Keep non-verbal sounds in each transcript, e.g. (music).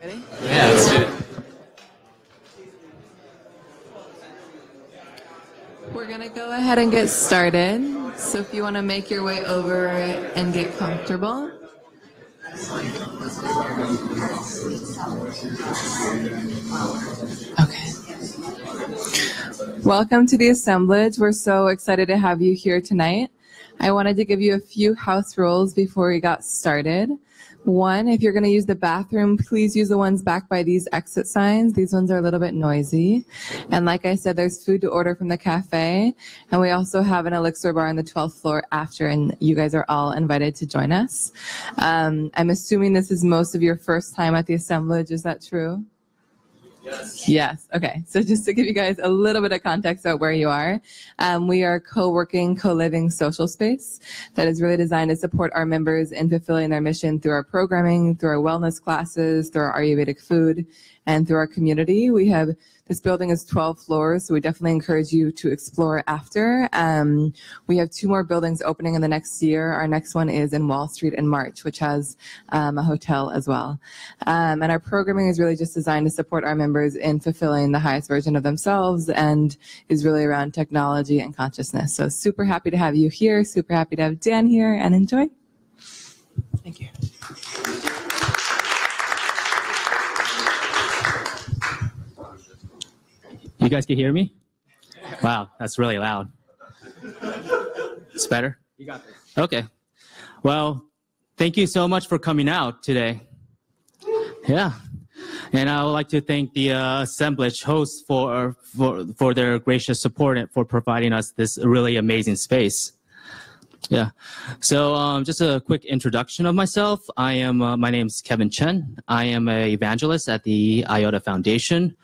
Ready? Yeah, let's do it. We're going to go ahead and get started. So if you want to make your way over and get comfortable. Okay. Welcome to the assemblage. We're so excited to have you here tonight. I wanted to give you a few house rules before we got started. One, if you're going to use the bathroom, please use the ones back by these exit signs. These ones are a little bit noisy. And like I said, there's food to order from the cafe. And we also have an elixir bar on the 12th floor after, and you guys are all invited to join us. Um, I'm assuming this is most of your first time at the assemblage. Is that true? Yes. Okay. So just to give you guys a little bit of context about where you are, um, we are co-working, co-living social space that is really designed to support our members in fulfilling their mission through our programming, through our wellness classes, through our Ayurvedic food, and through our community. We have this building is 12 floors, so we definitely encourage you to explore after. Um, we have two more buildings opening in the next year. Our next one is in Wall Street in March, which has um, a hotel as well. Um, and our programming is really just designed to support our members in fulfilling the highest version of themselves and is really around technology and consciousness. So super happy to have you here. Super happy to have Dan here and enjoy. Thank you. You guys can hear me? Wow, that's really loud. It's better? You got this. Okay. Well, thank you so much for coming out today. Yeah. And I would like to thank the uh, assemblage hosts for, for, for their gracious support and for providing us this really amazing space. Yeah. So um, just a quick introduction of myself. I am, uh, my name is Kevin Chen. I am a evangelist at the IOTA Foundation.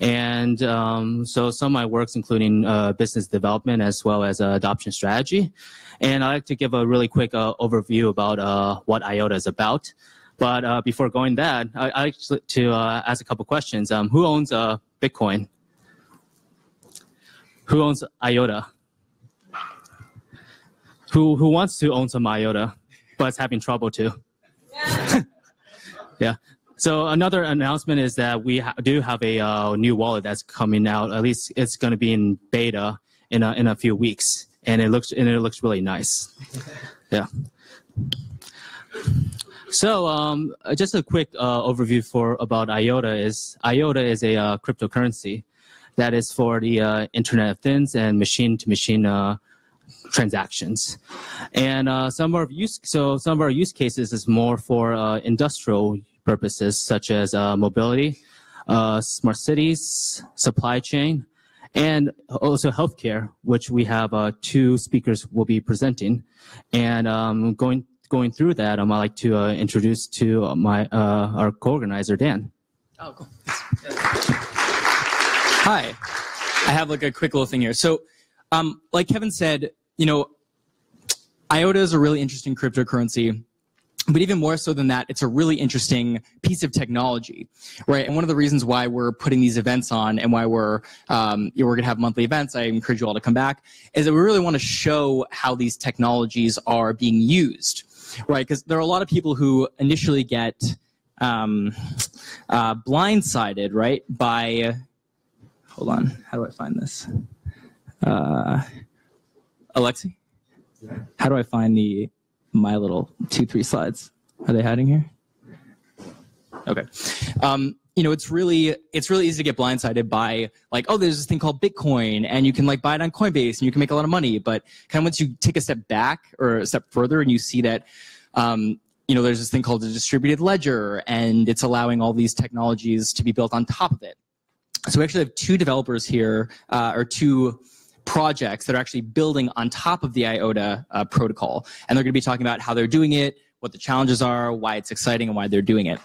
And um, so some of my works including uh, business development as well as uh, adoption strategy. And I'd like to give a really quick uh, overview about uh, what IOTA is about. But uh, before going that, I, I like to ask a couple questions. Um, who owns Bitcoin? Who owns IOTA? Who who wants to own some IOTA, but is having trouble too. (laughs) yeah. So another announcement is that we ha- do have a uh, new wallet that's coming out. At least it's going to be in beta in a, in a few weeks, and it looks and it looks really nice. (laughs) Yeah. So um, just a quick uh, overview for about IOTA is IOTA is a uh, cryptocurrency that is for the uh, Internet of Things and machine-to-machine uh, transactions. And uh, some of our use so some of our use cases is more for uh, industrial purposes such as uh, mobility, uh, smart cities, supply chain, and also healthcare, which we have uh, two speakers will be presenting. And um, going going through that, um, I'd like to uh, introduce to my our co-organizer Dan. Oh, cool. Hi. I have like a quick little thing here. So, um, like Kevin said, you know, IOTA is a really interesting cryptocurrency. But even more so than that, it's a really interesting piece of technology, right? And one of the reasons why we're putting these events on and why we're um, we're going to have monthly events, I encourage you all to come back, is that we really want to show how these technologies are being used, right? Because there are a lot of people who initially get um, uh, blindsided, right, by hold on, how do I find this? Uh, Alexi, how do I find the my little two three slides? Are they hiding here? Okay. Um, you know, it's really it's really easy to get blindsided by like, oh, there's this thing called Bitcoin, and you can like buy it on Coinbase, and you can make a lot of money. But kind of once you take a step back or a step further, and you see that. Um, you know, there's this thing called a distributed ledger, and it's allowing all these technologies to be built on top of it. So we actually have two developers here, uh, or two projects that are actually building on top of the IOTA uh, protocol. And they're going to be talking about how they're doing it, what the challenges are, why it's exciting, and why they're doing it.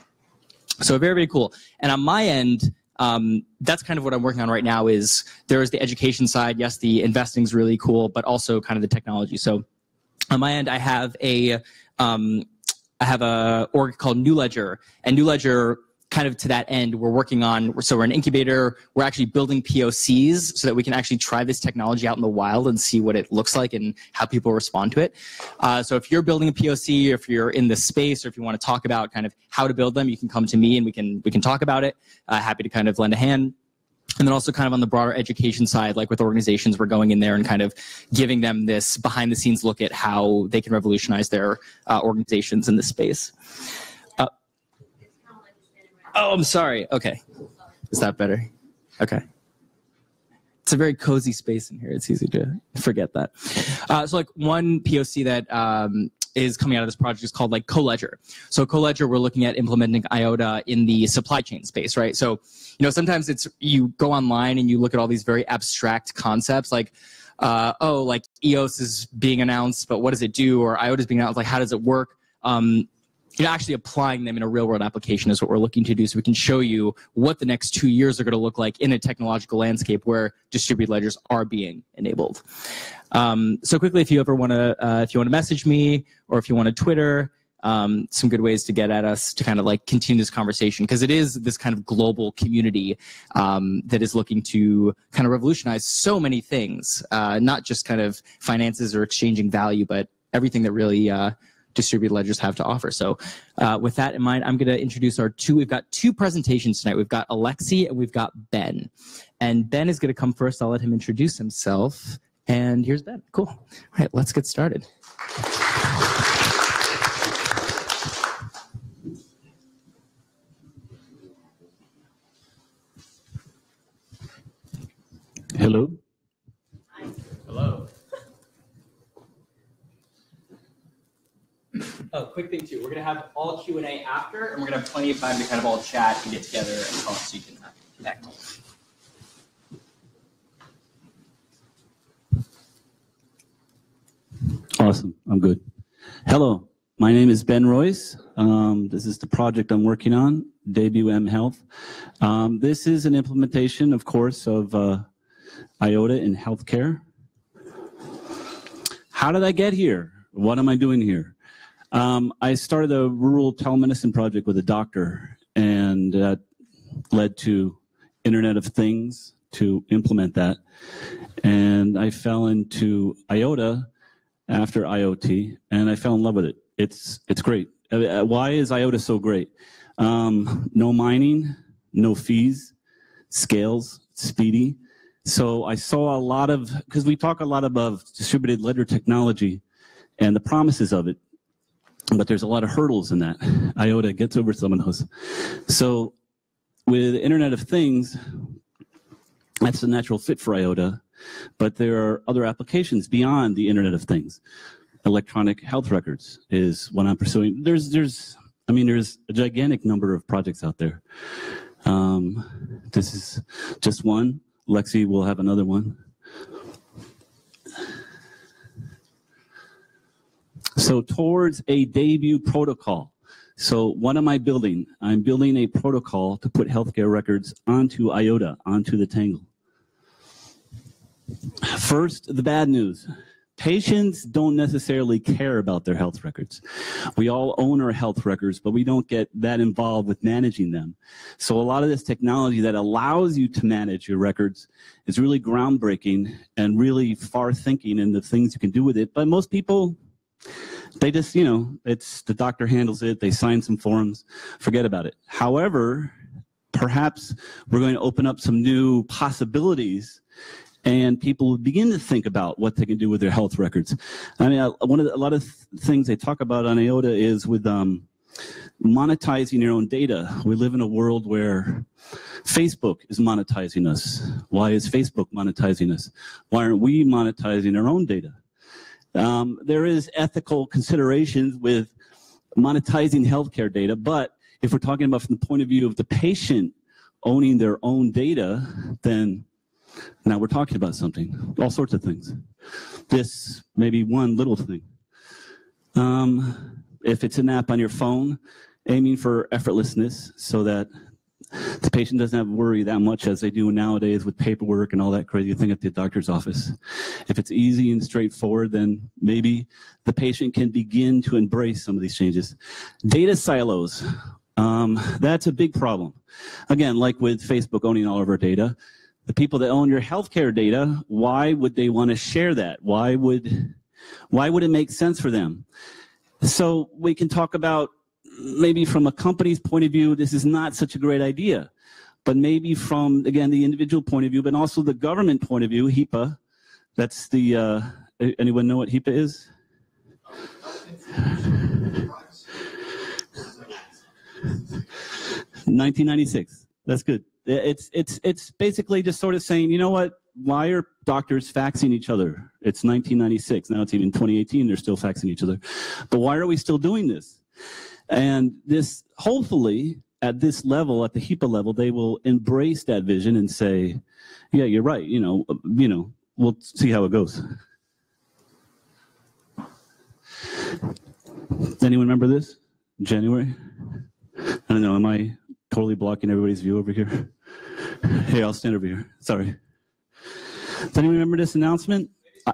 So very, very cool. And on my end, um, that's kind of what I'm working on right now is there is the education side. Yes, the investing is really cool, but also kind of the technology. So on my end, I have a um, I have a org called New Ledger, and New Ledger kind of to that end, we're working on, so we're an incubator, we're actually building POCs so that we can actually try this technology out in the wild and see what it looks like and how people respond to it. Uh, so if you're building a POC, if you're in this space, or if you want to talk about kind of how to build them, you can come to me and we can, we can talk about it. Uh, happy to kind of lend a hand. And then also kind of on the broader education side, like with organizations, we're going in there and kind of giving them this behind the scenes look at how they can revolutionize their uh, organizations in this space. Oh, I'm sorry. Okay. Is that better? Okay. It's a very cozy space in here. It's easy to forget that. Uh, so like one POC that um, is coming out of this project is called like CoLedger. So CoLedger, we're looking at implementing IOTA in the supply chain space, right? So, you know, sometimes it's you go online and you look at all these very abstract concepts like, uh, oh, like EOS is being announced, but what does it do? Or IOTA is being announced, like how does it work? Um, you know, actually applying them in a real world application is what we're looking to do. So we can show you what the next two years are going to look like in a technological landscape where distributed ledgers are being enabled. Um, so quickly, if you ever want to, uh, if you want to message me or if you want to Twitter, um, some good ways to get at us to kind of like continue this conversation because it is this kind of global community um, that is looking to kind of revolutionize so many things, uh, not just kind of finances or exchanging value, but everything that really uh, distributed ledgers have to offer. So uh, with that in mind, I'm going to introduce our two, we've got two presentations tonight. We've got Alexi and we've got Ben. And Ben is going to come first. I'll let him introduce himself. And here's Ben. Cool. All right, let's get started. Hello. Hello. Oh, quick thing too. We're gonna have all Q and A after, and we're gonna have plenty of time to kind of all chat and get together and talk, so you can connect. Awesome. I'm good. Hello. My name is Ben Royce. Um, this is the project I'm working on, Debut M Health. Um, this is an implementation, of course, of uh, IOTA in healthcare. How did I get here? What am I doing here? Um, I started a rural telemedicine project with a doctor, and that led to Internet of Things to implement that. And I fell into IOTA after IoT, and I fell in love with it. It's it's great. Uh, Why is IOTA so great? Um, no mining, no fees, scales, speedy. So I saw a lot of because we talk a lot about distributed ledger technology and the promises of it, but there's a lot of hurdles in that. (laughs) IOTA gets over some of those. So with the Internet of Things, that's a natural fit for IOTA, but there are other applications beyond the Internet of Things. Electronic health records is what I'm pursuing. There's, there's, I mean, there's a gigantic number of projects out there. Um, this is just one. Lexi will have another one. So towards a debut protocol. So what am I building? I'm building a protocol to put healthcare records onto IOTA, onto the Tangle. First, the bad news. Patients don't necessarily care about their health records. We all own our health records, but we don't get that involved with managing them. So a lot of this technology that allows you to manage your records is really groundbreaking and really far thinking in the things you can do with it. But most people, they just, you know, it's the doctor handles it, they sign some forms, forget about it. However, perhaps we're going to open up some new possibilities and people begin to think about what they can do with their health records. I mean, uh, one of the, a lot of th- things they talk about on IOTA is with um, monetizing your own data. We live in a world where Facebook is monetizing us. Why is Facebook monetizing us? Why aren't we monetizing our own data? Um, there is ethical considerations with monetizing healthcare data, but if we're talking about from the point of view of the patient owning their own data, then now we're talking about something, all sorts of things. This may be one little thing. Um, if it's an app on your phone, aiming for effortlessness so that the patient doesn't have to worry that much as they do nowadays with paperwork and all that crazy thing at the doctor's office. If it's easy and straightforward, then maybe the patient can begin to embrace some of these changes. Data silos, um, that's a big problem. Again, like with Facebook owning all of our data, the people that own your healthcare data, why would they want to share that? Why would, why would it make sense for them? So we can talk about maybe from a company's point of view, this is not such a great idea. But maybe from, again, the individual point of view, but also the government point of view, HIPAA, that's the, uh, anyone know what HIPAA is? Nineteen ninety-six. That's good. It's it's it's basically just sort of saying, you know what? Why are doctors faxing each other? It's 1996. Now it's even 2018. They're still faxing each other. But why are we still doing this? And this, hopefully, at this level, at the HIPAA level, they will embrace that vision and say, "Yeah, you're right. You know, you know, we'll see how it goes." Does anyone remember this? January. I don't know. Am I totally blocking everybody's view over here? Hey, I'll stand over here. Sorry. Does anyone remember this announcement? I,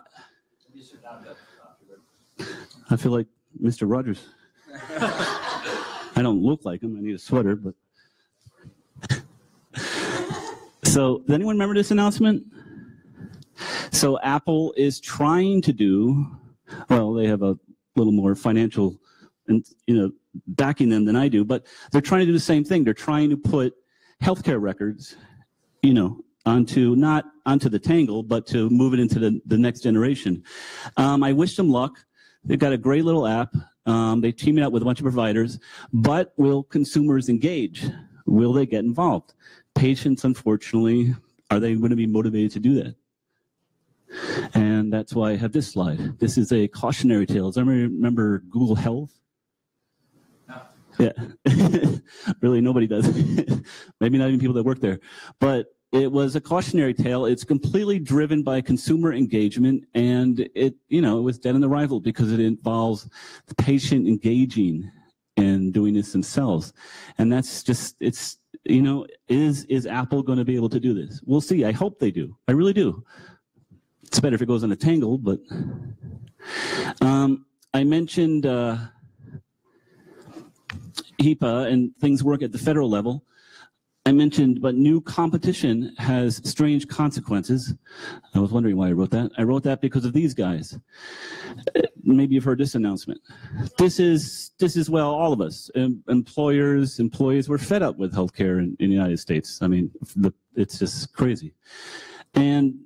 I feel like Mr. Rogers. (laughs) I don't look like him. I need a sweater, but. So, does anyone remember this announcement? So, Apple is trying to do, well, they have a little more financial and you know backing them than I do, but they're trying to do the same thing. They're trying to put healthcare records, you know, onto not onto the Tangle, but to move it into the, the next generation. Um, I wish them luck. They've got a great little app. Um, they team it up with a bunch of providers, but will consumers engage? Will they get involved? Patients, unfortunately, are they going to be motivated to do that? And that's why I have this slide. This is a cautionary tale. Does anyone remember Google Health? Yeah, (laughs) really nobody does. (laughs) Maybe not even people that work there. But it was a cautionary tale. It's completely driven by consumer engagement, and it, you know, it was dead in the rival because it involves the patient engaging and doing this themselves, and that's just it's you know is is Apple going to be able to do this? We'll see. I hope they do. I really do. It's better if it goes on a tangle, but um, I mentioned. Uh, HIPAA and things work at the federal level. I mentioned, but new competition has strange consequences. I was wondering why I wrote that. I wrote that because of these guys. Maybe you've heard this announcement. This is this is well, all of us, em- employers, employees, we're fed up with healthcare in, in the United States. I mean, the, it's just crazy. And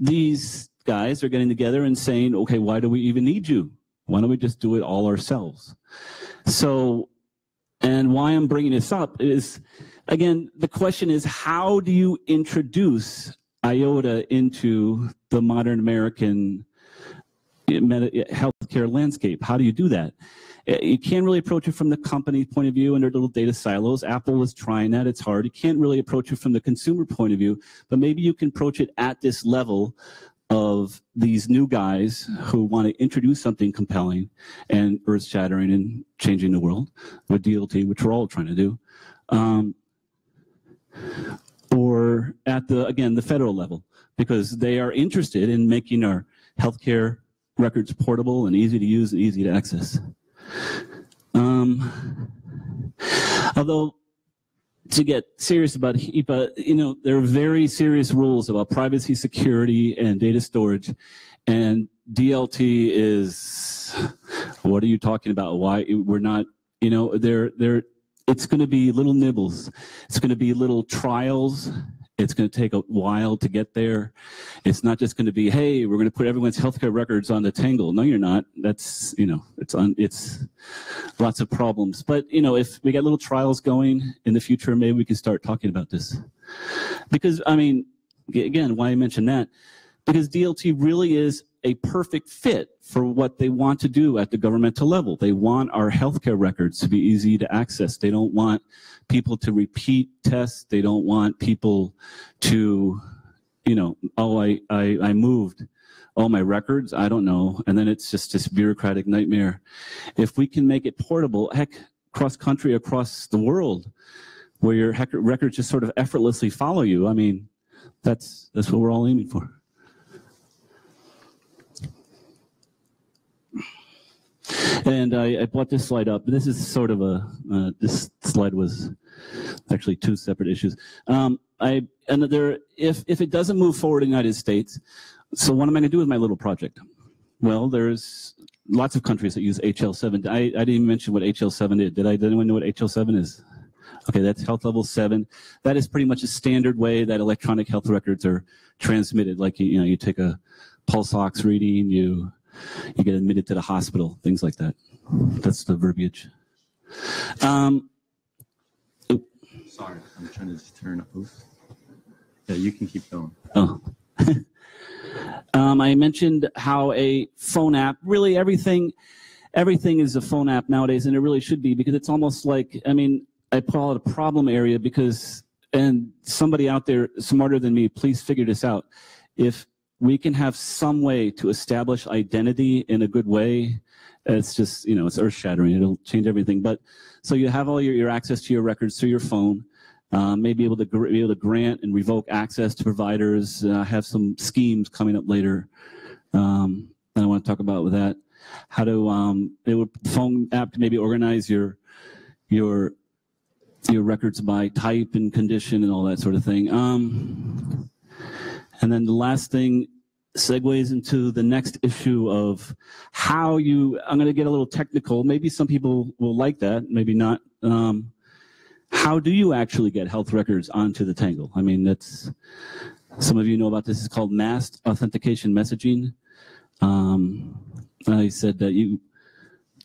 these guys are getting together and saying, okay, why do we even need you? Why don't we just do it all ourselves? So and why I'm bringing this up is, again, the question is how do you introduce IOTA into the modern American eh, eh, healthcare landscape? How do you do that? Eh, you can't really approach it from the company point of view and their little data silos. Apple is trying that. It's hard. You can't really approach it from the consumer point of view, but maybe you can approach it at this level of these new guys who want to introduce something compelling and earth shattering and changing the world with DLT, which we're all trying to do. Um, or at the, again, the federal level, because they are interested in making our healthcare records portable and easy to use and easy to access. Um, although to get serious about HIPAA, you know, there are very serious rules about privacy, security, and data storage. And DLT is, what are you talking about? Why we're not, you know, there, there, it's going to be little nibbles. It's going to be little trials it's going to take a while to get there. It's not just going to be, hey, we're going to put everyone's healthcare records on the Tangle. No, you're not. That's you know, it's on. It's lots of problems. But you know, if we get little trials going in the future, maybe we can start talking about this. Because I mean, again, why I mention that? Because DLT really is a perfect fit for what they want to do at the governmental level. They want our healthcare records to be easy to access. They don't want people to repeat tests. They don't want people to, you know, oh, I, I, I moved all my records. I don't know. And then it's just this bureaucratic nightmare. If we can make it portable, heck, cross country, across the world, where your records just sort of effortlessly follow you. I mean, that's that's what we're all aiming for. And I, I, brought this slide up. This is sort of a, uh, this slide was actually two separate issues. Um, I, and there, if, if it doesn't move forward in the United States, so what am I gonna do with my little project? Well, there's lots of countries that use HL7. I, I didn't even mention what HL7 is. Did I, did anyone know what HL7 is? Okay, that's health level seven. That is pretty much a standard way that electronic health records are transmitted. Like, you know, you take a pulse ox reading, you you get admitted to the hospital, things like that. That's the verbiage. Um, Sorry, I'm trying to turn up. Yeah, you can keep going. Oh. (laughs) um, I mentioned how a phone app, really everything, everything is a phone app nowadays, and it really should be because it's almost like, I mean, I call it a problem area because, and somebody out there smarter than me, please figure this out. If we can have some way to establish identity in a good way It's just, you know, it's earth shattering. It'll change everything. But so you have all your, your access to your records through your phone. Be able to be able to grant and revoke access to providers. Uh, have some schemes coming up later um, that I want to talk about with that. How to um, it would phone app to maybe organize your your your records by type and condition and all that sort of thing. Um, and then the last thing segues into the next issue of how you, I'm going to get a little technical. Maybe some people will like that, maybe not. Um, how do you actually get health records onto the Tangle? I mean, that's, some of you know about this. It's called masked authentication messaging. Um, I said that you,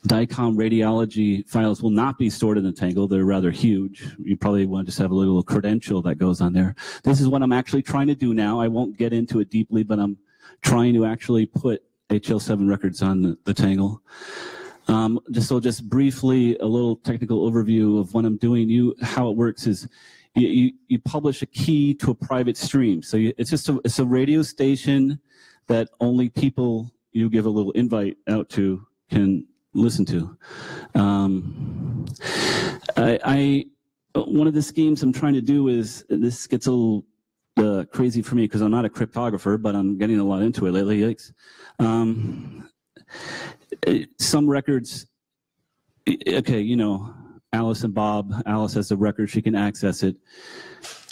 DICOM radiology files will not be stored in the Tangle. They're rather huge. You probably want to just have a little credential that goes on there. This is what I'm actually trying to do now. I won't get into it deeply, but I'm trying to actually put HL7 records on the, the Tangle. Um, just so just briefly, a little technical overview of what I'm doing. You, how it works is you, you, you publish a key to a private stream. So you, it's just a, it's a radio station that only people you give a little invite out to can listen to. Um, I, I, one of the schemes I'm trying to do is this gets a little uh, crazy for me because I'm not a cryptographer, but I'm getting a lot into it lately. Yikes. Um, some records, okay, you know, Alice and Bob, Alice has a record, she can access it.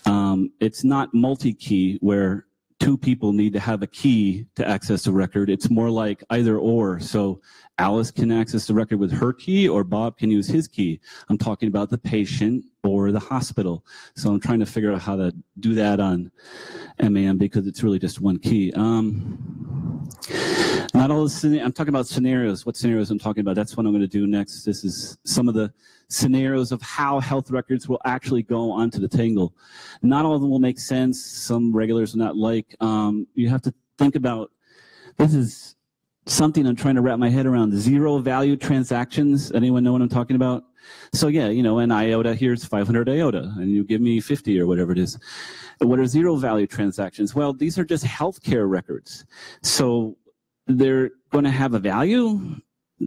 Um, it's not multi-key where two people need to have a key to access the record. It's more like either or. So Alice can access the record with her key or Bob can use his key. I'm talking about the patient or the hospital. So I'm trying to figure out how to do that on MAM because it's really just one key. Um, not all the, I'm talking about scenarios. What scenarios I'm talking about? That's what I'm going to do next. This is some of the scenarios of how health records will actually go onto the Tangle. Not all of them will make sense. Some regulars will not like. Um, you have to think about, this is something I'm trying to wrap my head around. Zero value transactions. Anyone know what I'm talking about? So yeah, you know, an IOTA, here's 500 IOTA, and you give me 50 or whatever it is. What are zero value transactions? Well, these are just healthcare records. So they're going to have a value.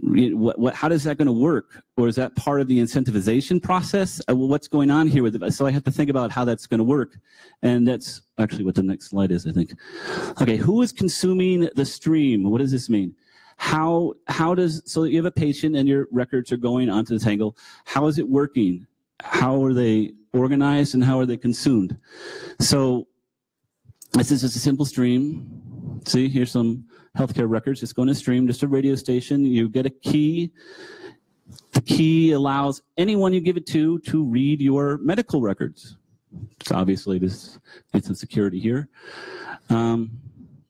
What, what, how is that going to work? Or is that part of the incentivization process? Uh, what's going on here with it? So I have to think about how that's going to work. And that's actually what the next slide is, I think. Okay, who is consuming the stream? What does this mean? How, how does, so you have a patient and your records are going onto the Tangle. How is it working? How are they organized and how are they consumed? So this is just a simple stream. See, here's some healthcare records. Just going to stream, just a radio station. You get a key. The key allows anyone you give it to to read your medical records. So obviously this needs some security here. Um,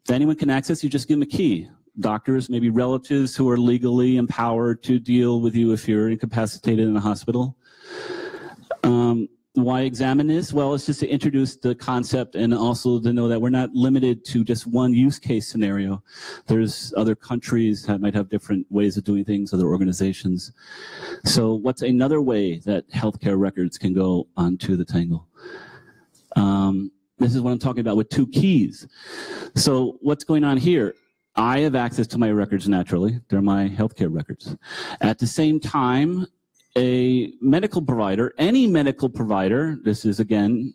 anyone can access, you just give them a key. Doctors, maybe relatives who are legally empowered to deal with you if you're incapacitated in a hospital. Um, why examine this? Well, it's just to introduce the concept and also to know that we're not limited to just one use case scenario. There's other countries that might have different ways of doing things, other organizations. So what's another way that healthcare records can go onto the Tangle? Um, this is what I'm talking about with two keys. So what's going on here? I have access to my records naturally. They're my healthcare records. At the same time, a medical provider, any medical provider, this is again,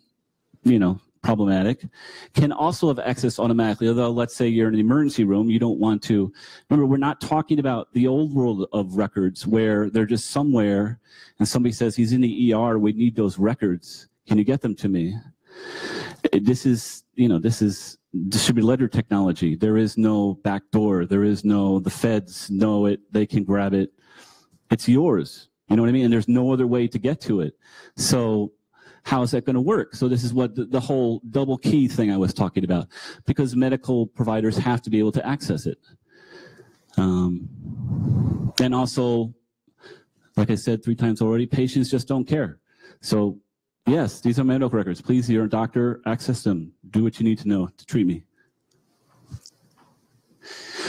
you know, problematic, can also have access automatically. Although, let's say you're in an emergency room, you don't want to. Remember, we're not talking about the old world of records where they're just somewhere and somebody says he's in the ER, we need those records. Can you get them to me? This is, you know, this is distributed ledger technology. There is no back door. There is no, the feds know it, they can grab it. It's yours. You know what I mean? And there's no other way to get to it. So how is that going to work? So this is what the, the, whole double key thing I was talking about, because medical providers have to be able to access it. Um, and also, like I said three times already, patients just don't care. So yes, these are medical records. Please, you're doctor, access them. Do what you need to know to treat me.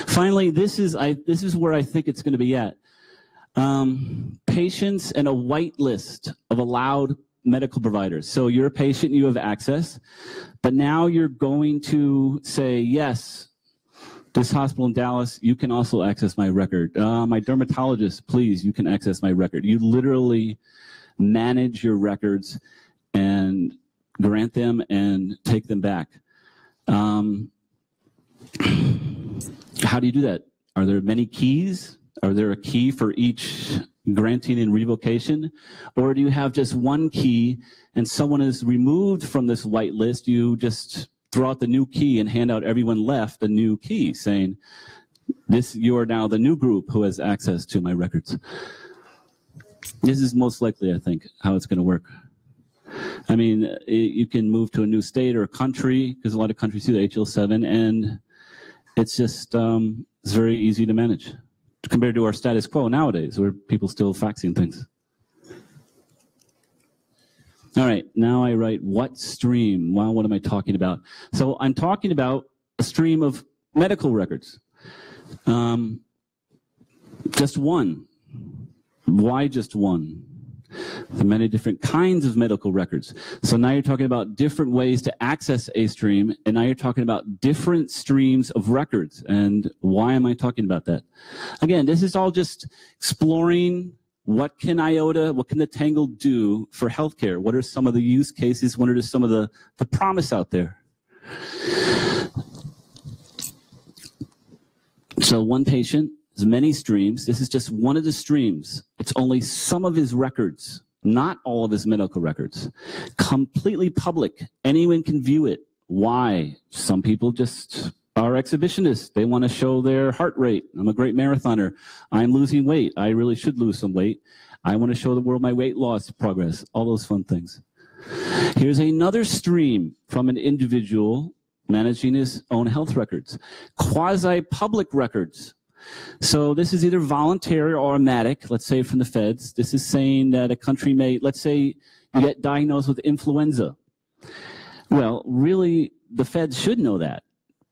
Finally, this is I this is where I think it's going to be at um, patients and a white list of allowed medical providers. So you're a patient, you have access, but now you're going to say, yes, this hospital in Dallas, you can also access my record. Uh, my dermatologist, please, you can access my record. You literally manage your records and grant them and take them back. Um, how do you do that? Are there many keys? Are there a key for each granting and revocation? Or do you have just one key and someone is removed from this white list? You just throw out the new key and hand out everyone left a new key saying, this, you are now the new group who has access to my records. This is most likely, I think, how it's going to work. I mean, it, you can move to a new state or a country because a lot of countries do the HL7, and it's just um, it's very easy to manage compared to our status quo nowadays, where people still faxing things. All right, now I write what stream? Well, what am I talking about? So I'm talking about a stream of medical records. Um, just one. Why just one? The many different kinds of medical records. So now you're talking about different ways to access a stream, and now you're talking about different streams of records. And why am I talking about that? Again, this is all just exploring what can IOTA, what can the Tangle do for healthcare? What are some of the use cases? What are some of the, the promise out there? So one patient has many streams. This is just one of the streams. It's only some of his records, not all of his medical records. Completely public. Anyone can view it. Why? Some people just are exhibitionists. They want to show their heart rate. I'm a great marathoner. I'm losing weight. I really should lose some weight. I want to show the world my weight loss progress. All those fun things. Here's another stream from an individual managing his own health records. Quasi-public records. So this is either voluntary or automatic, let's say from the feds. This is saying that a country may, let's say you get diagnosed with influenza. Well, really, the feds should know that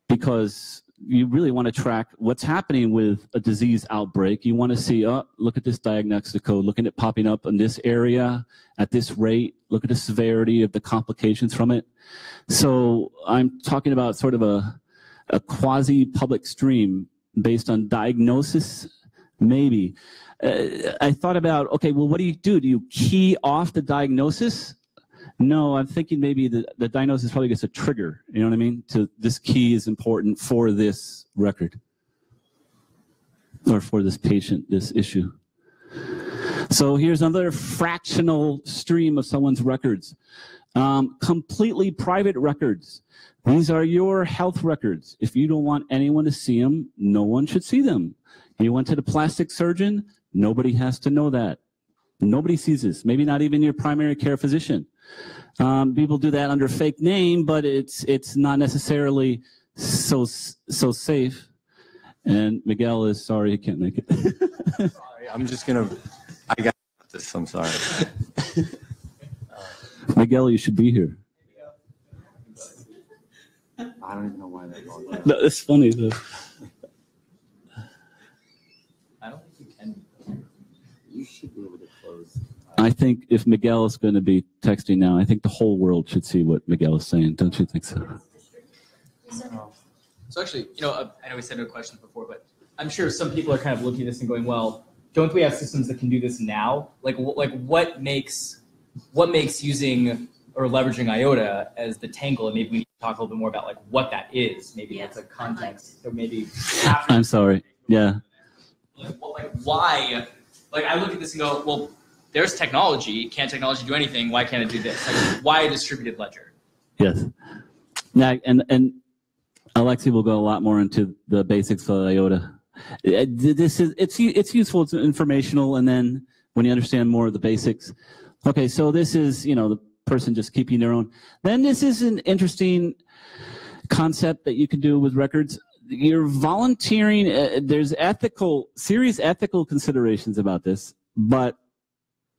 because you really want to track what's happening with a disease outbreak. You want to see, oh, look at this diagnostic code, looking at popping up in this area at this rate, look at the severity of the complications from it. So I'm talking about sort of a, a quasi public stream based on diagnosis, maybe. Uh, I thought about, okay, well, what do you do? Do you key off the diagnosis? No, I'm thinking maybe the, the diagnosis probably gets a trigger. You know what I mean? To this key is important for this record or for this patient, this issue. So here's another fractional stream of someone's records. Um, completely private records. These are your health records. If you don't want anyone to see them, no one should see them. You went to the plastic surgeon, nobody has to know that. Nobody sees this, maybe not even your primary care physician. Um, people do that under fake name, but it's it's not necessarily so so safe. And Miguel is sorry he can't make it. (laughs) sorry, I'm just gonna. I got this. I'm sorry. (laughs) Miguel, you should be here. I don't even know why that. No, it's funny though. I don't think you can. You should be able to close. I think if Miguel is going to be texting now, I think the whole world should see what Miguel is saying. Don't you think so? So actually, you know, uh, I know we said no questions before, but I'm sure some people are kind of looking at this and going, "Well, don't we have systems that can do this now? Like, like what makes what makes using or leveraging IOTA as the tangle? And maybe we need to talk a little bit more about like what that is. Maybe Yeah, that's a I'd like context. or maybe (laughs) I'm sorry. Yeah. like, what, like why? Like I look at this and go, well, there's technology. Can't technology do anything? Why can't it do this? Like, why a distributed ledger? Yes. Now, and and Alexi will go a lot more into the basics of IOTA. Uh, This is it's it's useful. It's informational, and then when you understand more of the basics. Okay, so this is you know the person just keeping their own. Then this is an interesting concept that you can do with records. You're volunteering. Uh, there's ethical, serious ethical considerations about this, but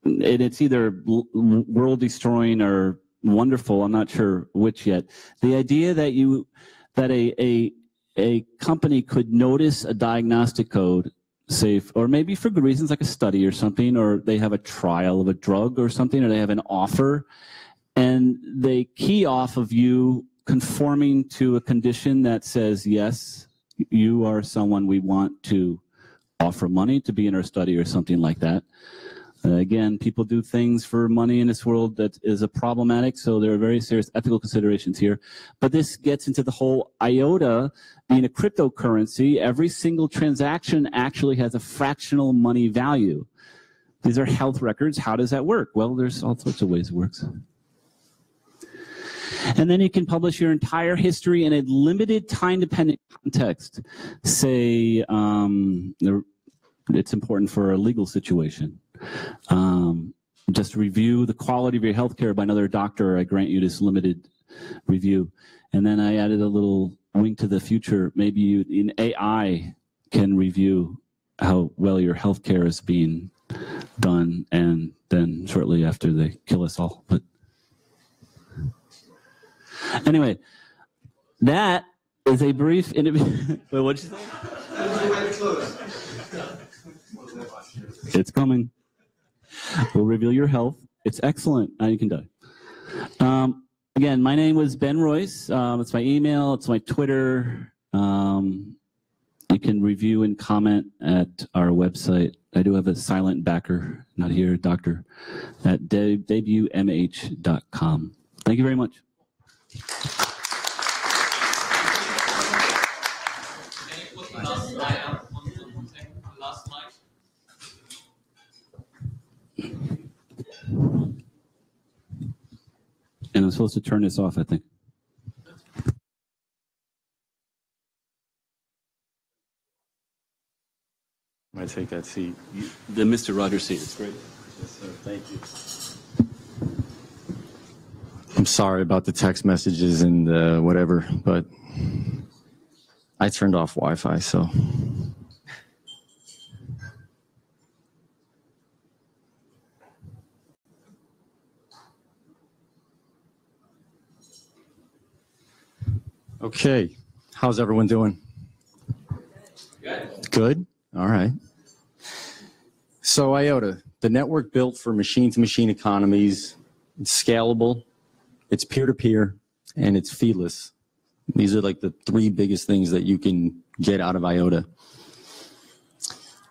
and it's either world destroying or wonderful. I'm not sure which yet. The idea that you that a a a company could notice a diagnostic code, say, or maybe for good reasons like a study or something, or they have a trial of a drug or something, or they have an offer, and they key off of you conforming to a condition that says yes, you are someone we want to offer money to be in our study or something like that. Uh, again, people do things for money in this world that is a problematic, so there are very serious ethical considerations here. But this gets into the whole IOTA being a cryptocurrency. Every single transaction actually has a fractional money value. These are health records. How does that work? Well, there's all sorts of ways it works. And then you can publish your entire history in a limited time dependent context. Say, um, it's important for a legal situation. Um, just review the quality of your healthcare by another doctor. I grant you this limited review. And then I added a little wink to the future. Maybe you, in AI can review how well your healthcare is being done, and then shortly after they kill us all. But Anyway, that is a brief interview. (laughs) Wait, what'd you say? It's coming. We'll reveal your health. It's excellent. Now you can die. Um, again, my name was Ben Royce. Um, it's my email. It's my Twitter. Um, you can review and comment at our website. I do have a silent backer, not here, doctor, at debutmh.com. Thank you very much. And I'm supposed to turn this off, I think. I take that seat. The Mr. Rogers seat. It's great. Yes, sir. Thank you. I'm sorry about the text messages and uh, whatever, but I turned off Wi-Fi, so. Okay, how's everyone doing? Good. Good? All right. So IOTA, the network built for machine-to-machine economies, it's scalable, it's peer-to-peer, and it's feeless. These are like the three biggest things that you can get out of IOTA.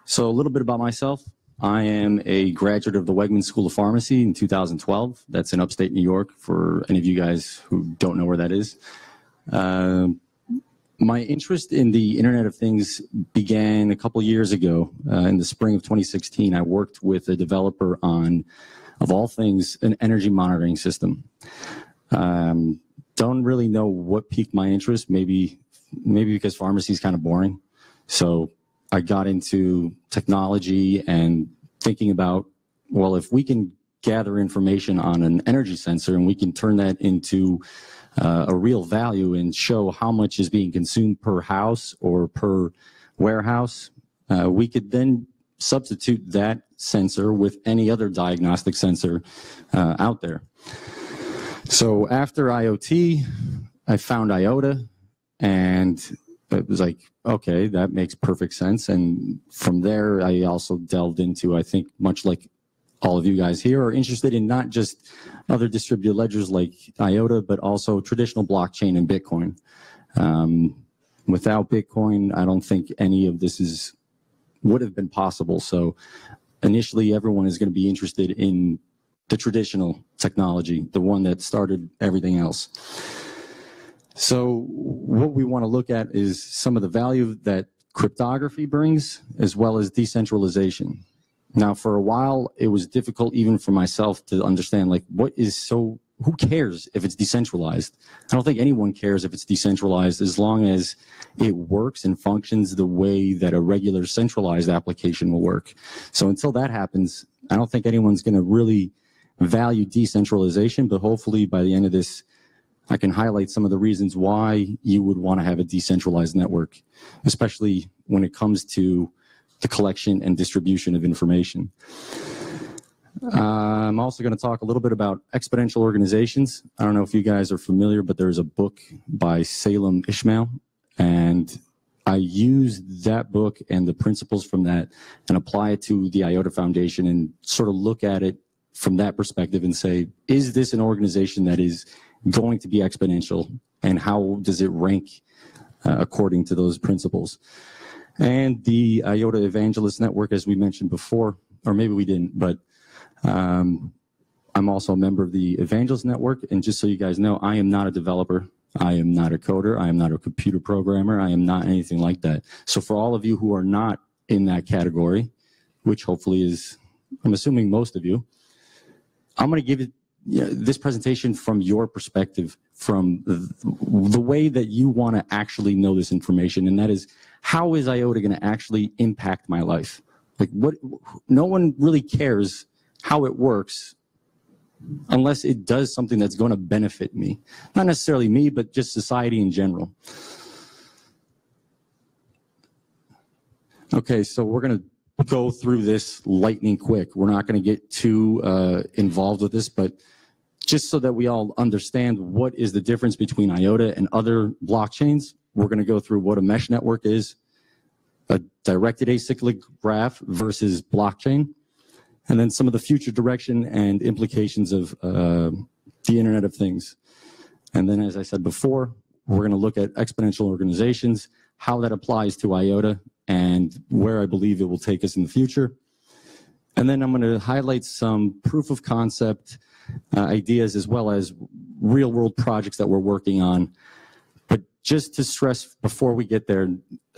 So a little bit about myself. I am a graduate of the Wegman School of Pharmacy in 2012. That's in upstate New York for any of you guys who don't know where that is. Uh, my interest in the Internet of Things began a couple years ago uh, in the spring of 2016. I worked with a developer on, of all things, an energy monitoring system. Um, don't really know what piqued my interest. Maybe, maybe because pharmacy is kind of boring. So I got into technology and thinking about, well, if we can gather information on an energy sensor and we can turn that into uh, a real value and show how much is being consumed per house or per warehouse, uh, we could then substitute that sensor with any other diagnostic sensor uh, out there. So after IoT, I found IOTA and it was like, okay, that makes perfect sense. And from there, I also delved into, I think, much like all of you guys here are interested in not just other distributed ledgers like IOTA, but also traditional blockchain and Bitcoin. Um, without Bitcoin, I don't think any of this is would have been possible. So initially, everyone is going to be interested in the traditional technology, the one that started everything else. So what we want to look at is some of the value that cryptography brings, as well as decentralization. Now, for a while, it was difficult even for myself to understand, like, what is so, who cares if it's decentralized? I don't think anyone cares if it's decentralized as long as it works and functions the way that a regular centralized application will work. So until that happens, I don't think anyone's going to really value decentralization, but hopefully by the end of this, I can highlight some of the reasons why you would want to have a decentralized network, especially when it comes to the collection and distribution of information. Uh, I'm also going to talk a little bit about exponential organizations. I don't know if you guys are familiar, but there's a book by Salim Ismail, and I use that book and the principles from that and apply it to the IOTA Foundation and sort of look at it from that perspective and say, is this an organization that is going to be exponential and how does it rank uh, according to those principles. And the IOTA Evangelist Network, as we mentioned before, or maybe we didn't, but um, I'm also a member of the Evangelist Network. And just so you guys know, I am not a developer. I am not a coder. I am not a computer programmer. I am not anything like that. So for all of you who are not in that category, which hopefully is, I'm assuming most of you, I'm going to give it you this presentation from your perspective, from the, the way that you want to actually know this information, and that is how is IOTA going to actually impact my life? Like what? No one really cares how it works unless it does something that's going to benefit me. Not necessarily me, but just society in general. Okay, so we're going to go through this lightning quick. We're not going to get too uh, involved with this, but just so that we all understand what is the difference between IOTA and other blockchains, we're going to go through what a mesh network is, a directed acyclic graph versus blockchain, and then some of the future direction and implications of uh, the Internet of Things. And then, as I said before, we're going to look at exponential organizations, how that applies to IOTA, and where I believe it will take us in the future. And then I'm going to highlight some proof of concept uh, ideas as well as real world projects that we're working on. Just to stress before we get there,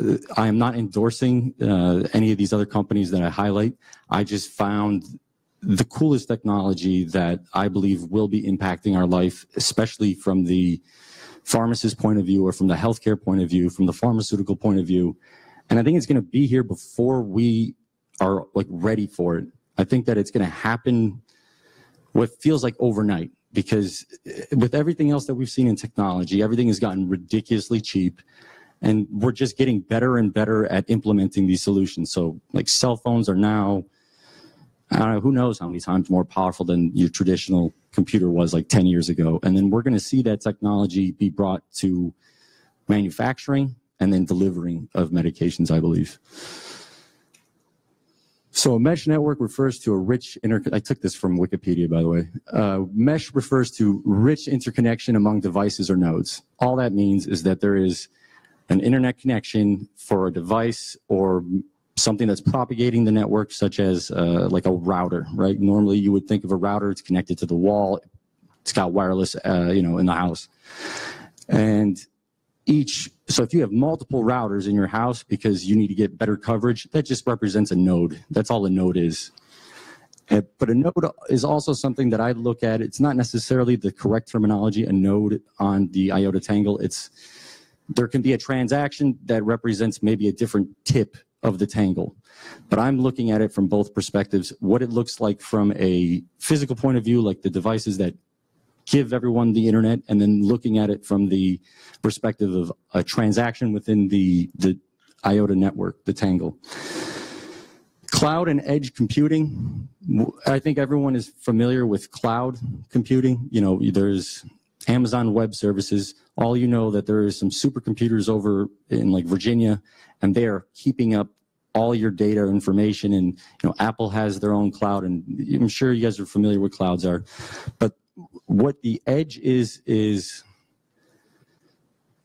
uh, I am not endorsing uh, any of these other companies that I highlight. I just found the coolest technology that I believe will be impacting our life, especially from the pharmacist point of view or from the healthcare point of view, from the pharmaceutical point of view. And I think it's going to be here before we are like ready for it. I think that it's going to happen what feels like overnight because eh, with everything else that we've seen in technology, everything has gotten ridiculously cheap and we're just getting better and better at implementing these solutions. So like cell phones are now, I don't know, who knows how many times more powerful than your traditional computer was like 10 years ago. And then we're going to see that technology be brought to manufacturing and then delivering of medications, I believe. So a mesh network refers to a rich inter. I took this from Wikipedia, by the way. Uh, mesh refers to rich interconnection among devices or nodes. All that means is that there is an internet connection for a device or something that's propagating the network, such as uh, like a router, right? Normally, you would think of a router; it's connected to the wall. It's got wireless, uh, you know, in the house, and each so if you have multiple routers in your house because you need to get better coverage that just represents a node. That's all a node is. Uh, but a node is also something that i look at. It's not necessarily the correct terminology a node on the iota tangle. It's there can be a transaction that represents maybe a different tip of the tangle. But i'm looking at it from both perspectives. What it looks like from a physical point of view like the devices that give everyone the internet and then looking at it from the perspective of a transaction within the, the IOTA network, the Tangle. Cloud and edge computing. I think everyone is familiar with cloud computing. You know, there's Amazon Web Services. All you know that there is some supercomputers over in like Virginia, and they are keeping up all your data information. And you know, Apple has their own cloud, and I'm sure you guys are familiar with clouds are. But what the edge is is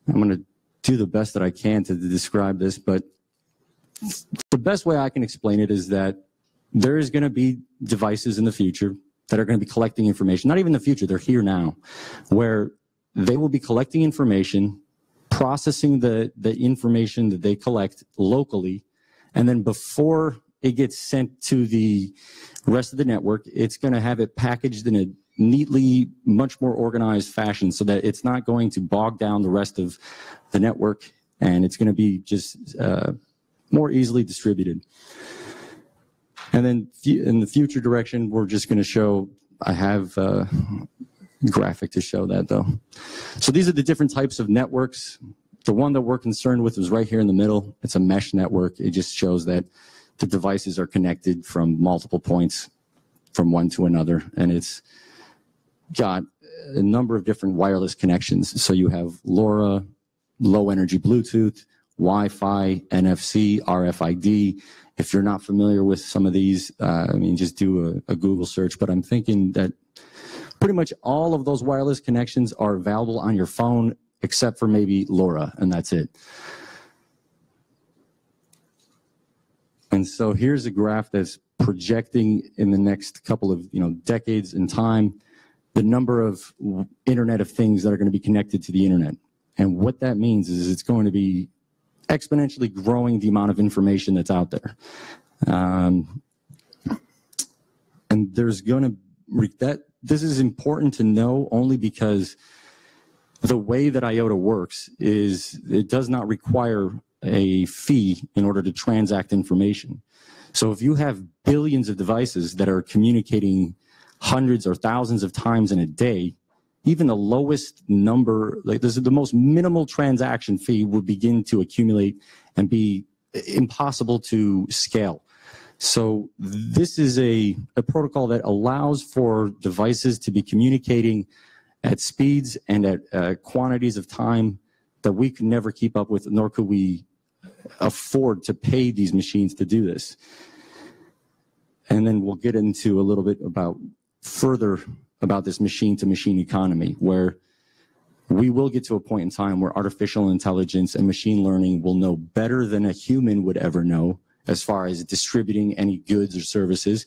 I'm going to do the best that I can to describe this, but the best way I can explain it is that there is going to be devices in the future that are going to be collecting information, not even the future, they're here now, where they will be collecting information, processing the, the information that they collect locally, and then before it gets sent to the rest of the network, it's going to have it packaged in a neatly, much more organized fashion so that it's not going to bog down the rest of the network and it's going to be just uh, more easily distributed. And then in the future direction, we're just going to show, I have a graphic to show that though. So these are the different types of networks. The one that we're concerned with is right here in the middle. It's a mesh network. It just shows that the devices are connected from multiple points from one to another. And it's got a number of different wireless connections. So you have LoRa, low energy Bluetooth, Wi-Fi, NFC, RFID. If you're not familiar with some of these, uh, I mean, just do a, a Google search. But I'm thinking that pretty much all of those wireless connections are available on your phone except for maybe LoRa, and that's it. And so here's a graph that's projecting in the next couple of you know decades in time the number of Internet of Things that are going to be connected to the internet. And what that means is it's going to be exponentially growing the amount of information that's out there. Um, and there's going to that this is important to know only because the way that IOTA works is it does not require a fee in order to transact information. So if you have billions of devices that are communicating hundreds or thousands of times in a day, even the lowest number, like this is the most minimal transaction fee would begin to accumulate and be impossible to scale. So this is a, a protocol that allows for devices to be communicating at speeds and at uh, quantities of time that we could never keep up with, nor could we afford to pay these machines to do this. And then we'll get into a little bit about further about this machine to machine economy where we will get to a point in time where artificial intelligence and machine learning will know better than a human would ever know as far as distributing any goods or services.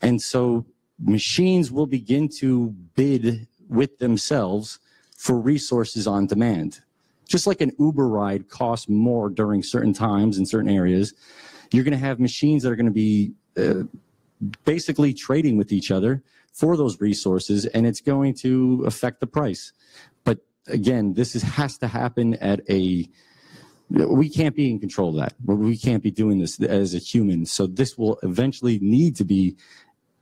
And so machines will begin to bid with themselves for resources on demand. Just like an Uber ride costs more during certain times in certain areas, you're going to have machines that are going to be uh, basically trading with each other for those resources, and it's going to affect the price. But again, this is, has to happen at a we can't be in control of that. We can't be doing this as a human. So this will eventually need to be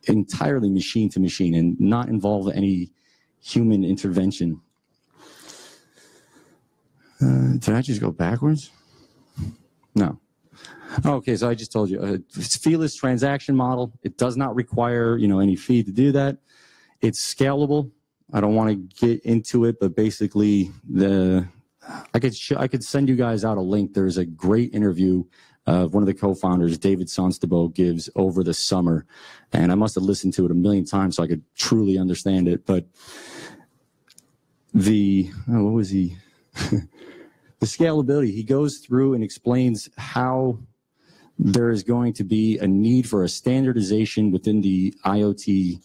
entirely machine to machine and not involve any human intervention. Uh, did I just go backwards? No. Okay, so I just told you, uh, it's feeless transaction model. It does not require, you know, any fee to do that. It's scalable. I don't want to get into it, but basically, the I could sh- I could send you guys out a link. There's a great interview of one of the co-founders, David Sonstebo, gives over the summer, and I must have listened to it a million times so I could truly understand it. But the oh, what was he? (laughs) the scalability. He goes through and explains how there is going to be a need for a standardization within the IoT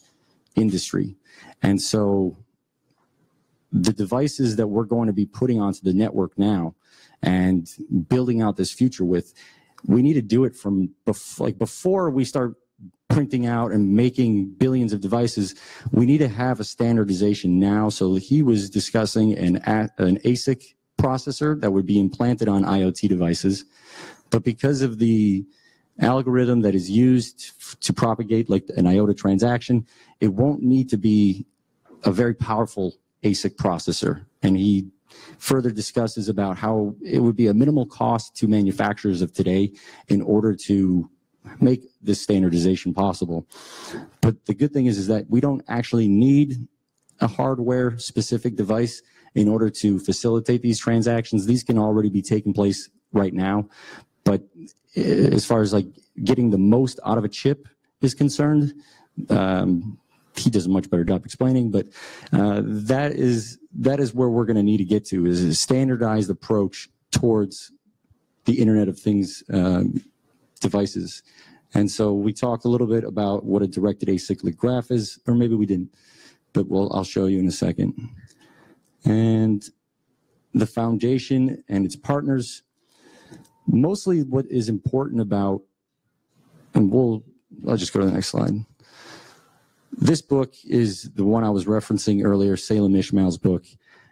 industry. And so the devices that we're going to be putting onto the network now and building out this future with, we need to do it from bef- like before we start printing out and making billions of devices, we need to have a standardization now. So he was discussing an, an ASIC processor that would be implanted on IoT devices but because of the algorithm that is used to propagate like an IOTA transaction, it won't need to be a very powerful ASIC processor. And he further discusses about how it would be a minimal cost to manufacturers of today in order to make this standardization possible. But the good thing is, is that we don't actually need a hardware specific device in order to facilitate these transactions. These can already be taking place right now. But as far as like getting the most out of a chip is concerned, um, he does a much better job explaining. But uh, that is that is where we're going to need to get to is a standardized approach towards the Internet of Things um, devices. And so we talked a little bit about what a directed acyclic graph is, or maybe we didn't, but we'll, I'll show you in a second. And the foundation and its partners mostly what is important about, and we'll, I'll just go to the next slide. This book is the one I was referencing earlier, Salim Ismail's book,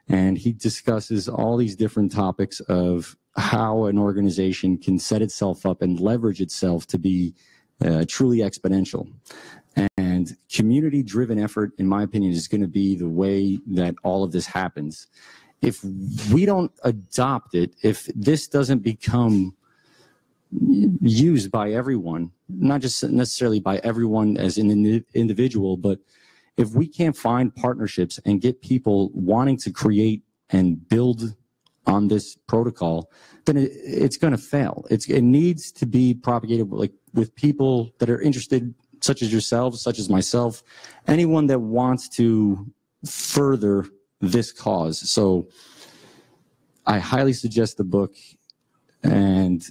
and he discusses all these different topics of how an organization can set itself up and leverage itself to be uh, truly exponential. And community driven effort, in my opinion, is going to be the way that all of this happens if we don't adopt it, if this doesn't become used by everyone, not just necessarily by everyone as an individual, but if we can't find partnerships and get people wanting to create and build on this protocol, then it, it's going to fail. It's, it needs to be propagated like with people that are interested, such as yourselves, such as myself, anyone that wants to further this cause. So I highly suggest the book, and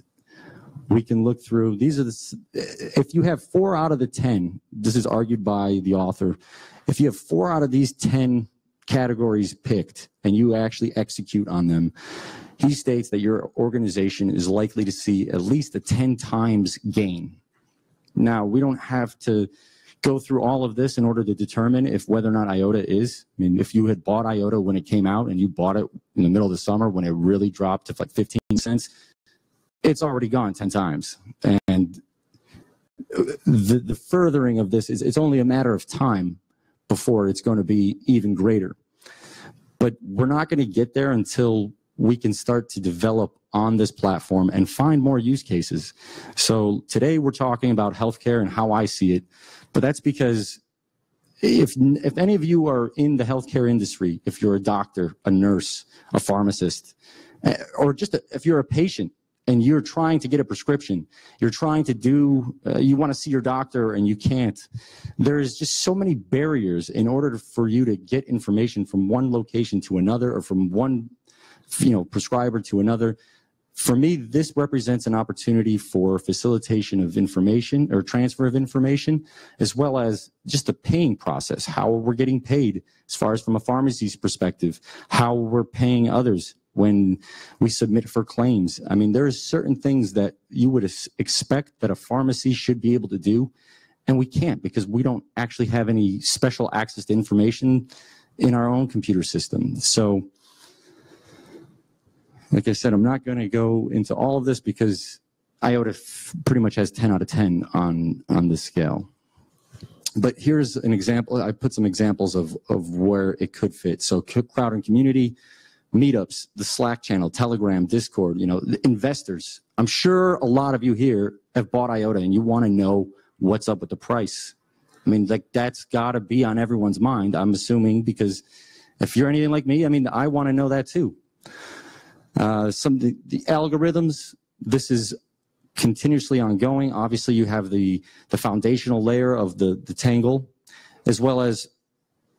we can look through. These are the. If you have four out of the ten, this is argued by the author. If you have four out of these ten categories picked, and you actually execute on them, he states that your organization is likely to see at least a ten times gain. Now we don't have to go through all of this in order to determine if whether or not IOTA is. I mean, if you had bought IOTA when it came out and you bought it in the middle of the summer when it really dropped to like 15 cents, it's already gone 10 times. And the, the furthering of this is it's only a matter of time before it's going to be even greater. But we're not going to get there until we can start to develop on this platform and find more use cases. So today we're talking about healthcare and how I see it. But that's because if if any of you are in the healthcare industry, if you're a doctor, a nurse, a pharmacist, eh, or just a, if you're a patient and you're trying to get a prescription, you're trying to do, uh, you want to see your doctor and you can't. There's just so many barriers in order for you to get information from one location to another, or from one, you know, prescriber to another for me, this represents an opportunity for facilitation of information or transfer of information, as well as just the paying process, how we're getting paid as far as from a pharmacy's perspective, how we're paying others when we submit for claims. I mean, there are certain things that you would expect that a pharmacy should be able to do, and we can't because we don't actually have any special access to information in our own computer system. So, like I said, I'm not going to go into all of this because IOTA pretty much has 10 out of 10 on, on this scale. But here's an example. I put some examples of, of where it could fit. So crowd and community, meetups, the Slack channel, Telegram, Discord, you know, investors. I'm sure a lot of you here have bought IOTA and you want to know what's up with the price. I mean, like that's got to be on everyone's mind, I'm assuming, because if you're anything like me, I mean, I want to know that too. Uh, some the, the algorithms, this is continuously ongoing. Obviously, you have the, the foundational layer of the, the Tangle, as well as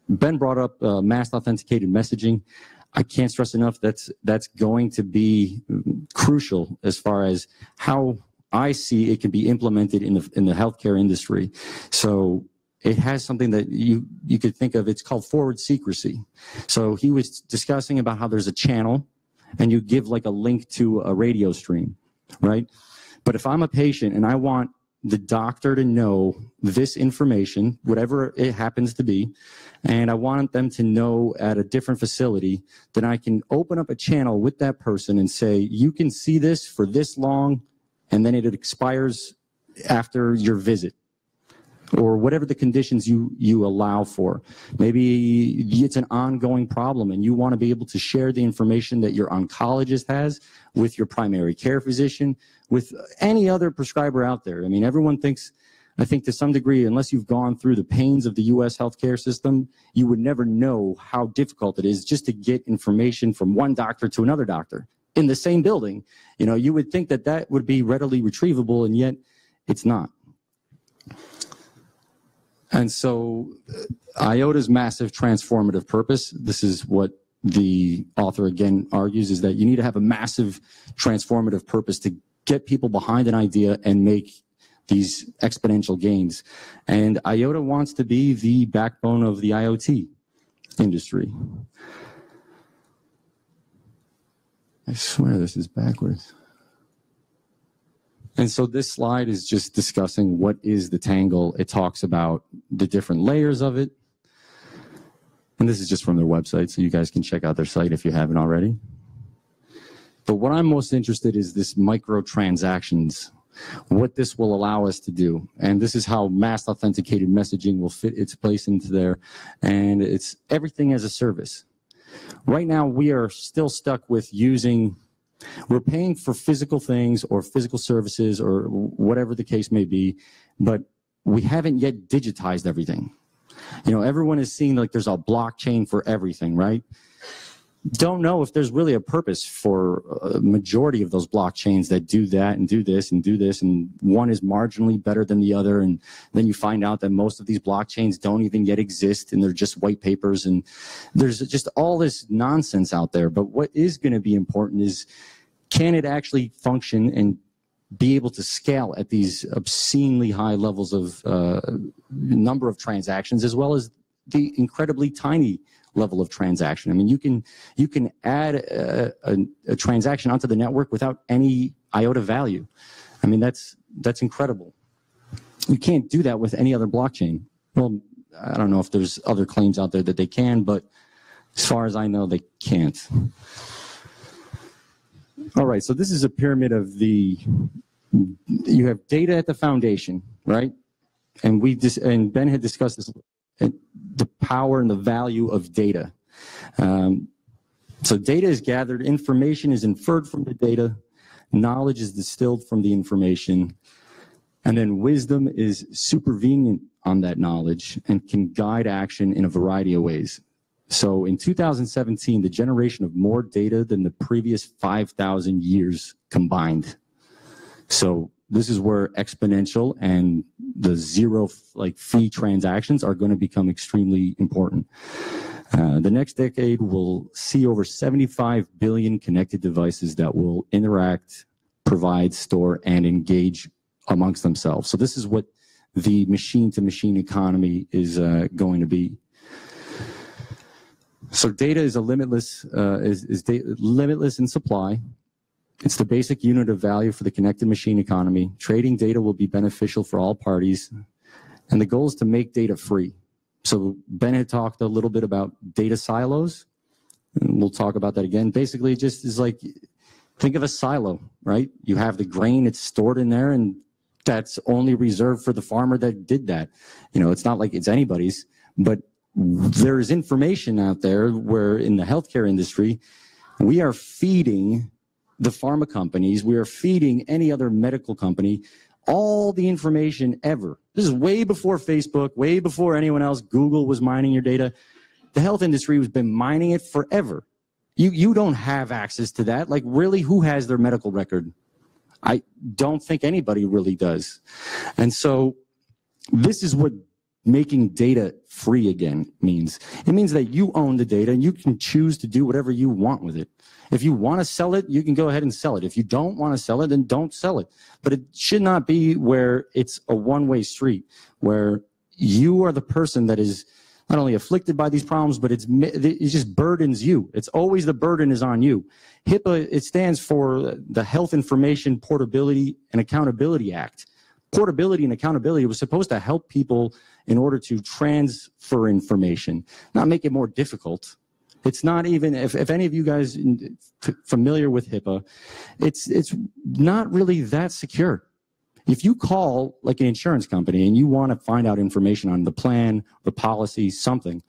Ben brought up uh, masked authenticated messaging. I can't stress enough that's that's going to be crucial as far as how I see it can be implemented in the in the healthcare industry. So it has something that you you could think of. It's called forward secrecy. So he was discussing about how there's a channel and you give like a link to a radio stream, right? But if I'm a patient and I want the doctor to know this information, whatever it happens to be, and I want them to know at a different facility, then I can open up a channel with that person and say, you can see this for this long, and then it expires after your visit or whatever the conditions you you allow for. Maybe it's an ongoing problem and you want to be able to share the information that your oncologist has with your primary care physician, with any other prescriber out there. I mean, everyone thinks I think to some degree, unless you've gone through the pains of the US healthcare system, you would never know how difficult it is just to get information from one doctor to another doctor in the same building. You know, you would think that that would be readily retrievable, and yet it's not. And so, uh, IOTA's massive transformative purpose, this is what the author again argues, is that you need to have a massive transformative purpose to get people behind an idea and make these exponential gains. And IOTA wants to be the backbone of the IoT industry. I swear this is backwards. And so this slide is just discussing what is the Tangle. It talks about the different layers of it. And this is just from their website, so you guys can check out their site if you haven't already. But what I'm most interested is this microtransactions, what this will allow us to do. And this is how masked authenticated messaging will fit its place into there. And it's everything as a service. Right now, we are still stuck with using we're paying for physical things or physical services or whatever the case may be, but we haven't yet digitized everything. You know, everyone is seeing like there's a blockchain for everything, right? Don't know if there's really a purpose for a majority of those blockchains that do that and do this and do this and one is marginally better than the other and then you find out that most of these blockchains don't even yet exist and they're just white papers and there's just all this nonsense out there. But what is going to be important is can it actually function and be able to scale at these obscenely high levels of uh, number of transactions as well as the incredibly tiny level of transaction. I mean, you can you can add a, a, a, transaction onto the network without any iota value. I mean, that's that's incredible. You can't do that with any other blockchain. Well, I don't know if there's other claims out there that they can, but as far as I know, they can't. All right, so this is a pyramid of the. You have data at the foundation, right? And we just and Ben had discussed this the power and the value of data. Um, so data is gathered, information is inferred from the data, knowledge is distilled from the information, and then wisdom is supervenient on that knowledge and can guide action in a variety of ways. So in 2017, the generation of more data than the previous 5,000 years combined. So this is where exponential and the zero like fee transactions are going to become extremely important. Uh, the next decade will see over 75 billion connected devices that will interact, provide, store, and engage amongst themselves. So this is what the machine-to-machine economy is uh, going to be. So data is a limitless uh, is, is limitless in supply, it's the basic unit of value for the connected machine economy. Trading data will be beneficial for all parties. And the goal is to make data free. So Ben had talked a little bit about data silos. And we'll talk about that again. Basically, just is like, think of a silo, right? You have the grain, it's stored in there, and that's only reserved for the farmer that did that. You know, it's not like it's anybody's, but there is information out there where in the healthcare industry, we are feeding the pharma companies, we are feeding any other medical company all the information ever. This is way before Facebook, way before anyone else. Google was mining your data. The health industry has been mining it forever. You, you don't have access to that. Like, really, who has their medical record? I don't think anybody really does. And so, this is what making data free again means. It means that you own the data and you can choose to do whatever you want with it. If you want to sell it, you can go ahead and sell it. If you don't want to sell it, then don't sell it. But it should not be where it's a one-way street, where you are the person that is not only afflicted by these problems, but it's it just burdens you. It's always the burden is on you. HIPAA it stands for the Health Information Portability and Accountability Act. Portability and accountability was supposed to help people in order to transfer information, not make it more difficult. It's not even, if, if any of you guys familiar with HIPAA, it's, it's not really that secure. If you call like an insurance company and you want to find out information on the plan, the policy, something,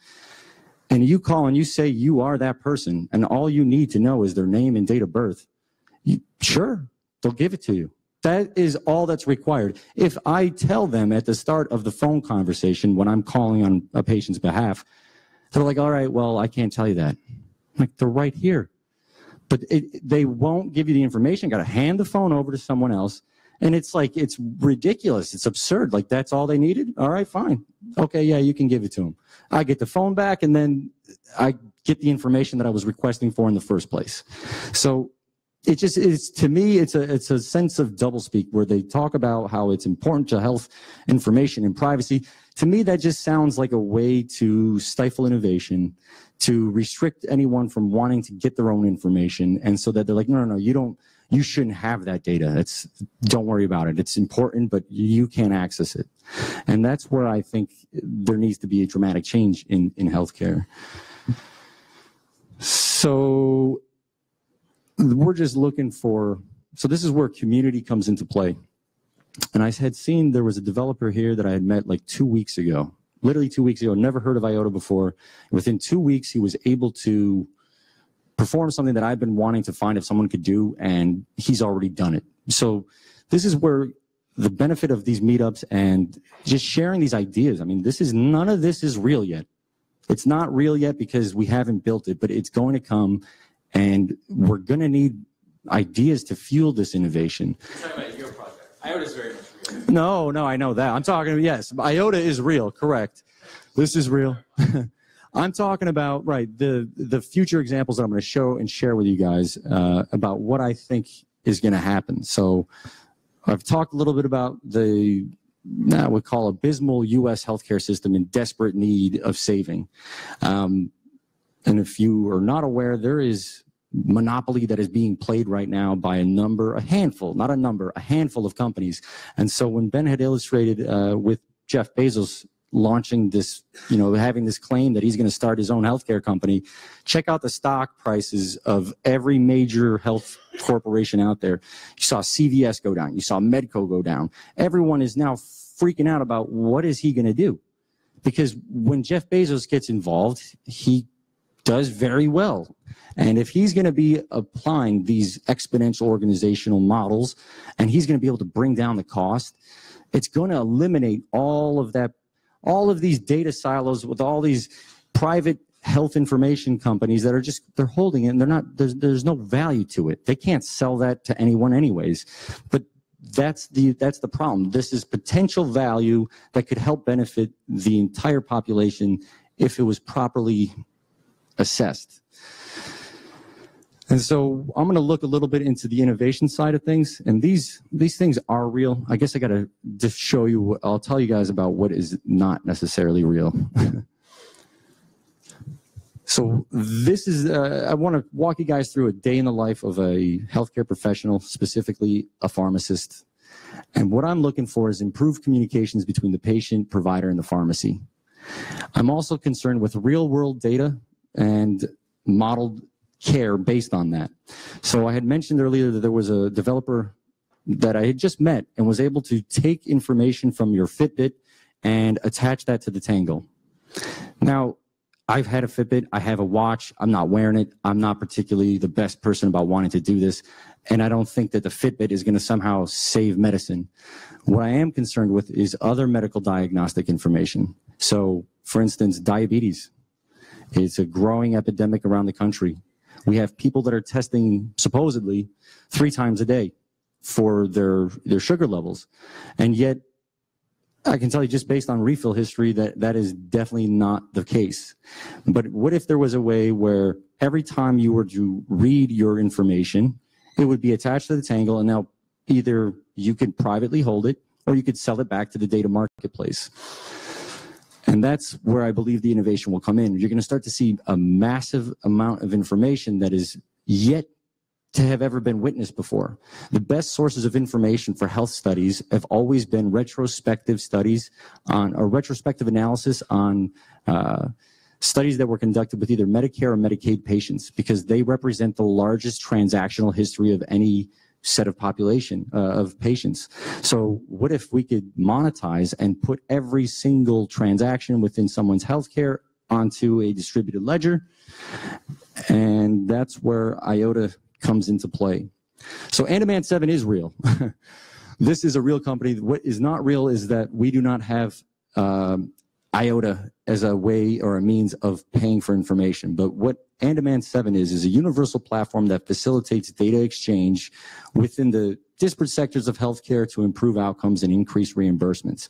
and you call and you say you are that person and all you need to know is their name and date of birth, you, sure, they'll give it to you. That is all that's required. If I tell them at the start of the phone conversation when I'm calling on a patient's behalf, they're like, all right, well, I can't tell you that. I'm like, they're right here. But it, they won't give you the information. Got to hand the phone over to someone else. And it's like, it's ridiculous. It's absurd. Like, that's all they needed? All right, fine. Okay, yeah, you can give it to them. I get the phone back and then I get the information that I was requesting for in the first place. So it just is to me it's a it's a sense of doublespeak where they talk about how it's important to health information and privacy to me that just sounds like a way to stifle innovation to restrict anyone from wanting to get their own information. And so that they're like no no no you don't you shouldn't have that data. It's don't worry about it. It's important but you can't access it. And that's where i think there needs to be a dramatic change in in healthcare. So we're just looking for, so this is where community comes into play. And I had seen there was a developer here that I had met like two weeks ago, literally two weeks ago, never heard of IOTA before. Within two weeks, he was able to perform something that I've been wanting to find if someone could do, and he's already done it. So this is where the benefit of these meetups and just sharing these ideas. I mean, this is none of this is real yet. It's not real yet because we haven't built it, but it's going to come, and we're going to need ideas to fuel this innovation. IOTA very much real. No, no, I know that. I'm talking, yes, IOTA is real, correct. This is real. (laughs) I'm talking about, right, the, the future examples that I'm going to show and share with you guys uh, about what I think is going to happen. So I've talked a little bit about the, now we call abysmal U.S. healthcare system in desperate need of saving. Um, and if you are not aware, there is monopoly that is being played right now by a number, a handful, not a number, a handful of companies. And so when Ben had illustrated uh, with Jeff Bezos launching this, you know, having this claim that he's going to start his own healthcare company, check out the stock prices of every major health corporation out there. You saw CVS go down. You saw Medco go down. Everyone is now freaking out about what is he going to do? Because when Jeff Bezos gets involved, he does very well. And if he's going to be applying these exponential organizational models and he's going to be able to bring down the cost, it's going to eliminate all of that, all of these data silos with all these private health information companies that are just, they're holding it and they're not, there's, there's no value to it. They can't sell that to anyone anyways. But that's the that's the problem. This is potential value that could help benefit the entire population if it was properly assessed. And so I'm going to look a little bit into the innovation side of things, and these these things are real. I guess I got to just show you. I'll tell you guys about what is not necessarily real. (laughs) so this is. Uh, I want to walk you guys through a day in the life of a healthcare professional, specifically a pharmacist. And what I'm looking for is improved communications between the patient, provider, and the pharmacy. I'm also concerned with real world data and modeled care based on that. So I had mentioned earlier that there was a developer that I had just met and was able to take information from your Fitbit and attach that to the Tangle. Now, I've had a Fitbit, I have a watch, I'm not wearing it, I'm not particularly the best person about wanting to do this, and I don't think that the Fitbit is going to somehow save medicine. What I am concerned with is other medical diagnostic information. So, for instance, diabetes. It's a growing epidemic around the country. We have people that are testing supposedly three times a day for their their sugar levels, and yet I can tell you just based on refill history that that is definitely not the case. But what if there was a way where every time you were to read your information, it would be attached to the Tangle, and now either you could privately hold it or you could sell it back to the data marketplace. And that's where I believe the innovation will come in. You're going to start to see a massive amount of information that is yet to have ever been witnessed before. The best sources of information for health studies have always been retrospective studies on a retrospective analysis on uh, studies that were conducted with either Medicare or Medicaid patients because they represent the largest transactional history of any set of population uh, of patients. So what if we could monetize and put every single transaction within someone's healthcare onto a distributed ledger? And that's where IOTA comes into play. So Andaman7 is real. (laughs) this is a real company. What is not real is that we do not have um, IOTA as a way or a means of paying for information. But what Andaman7 is, is a universal platform that facilitates data exchange within the disparate sectors of healthcare to improve outcomes and increase reimbursements.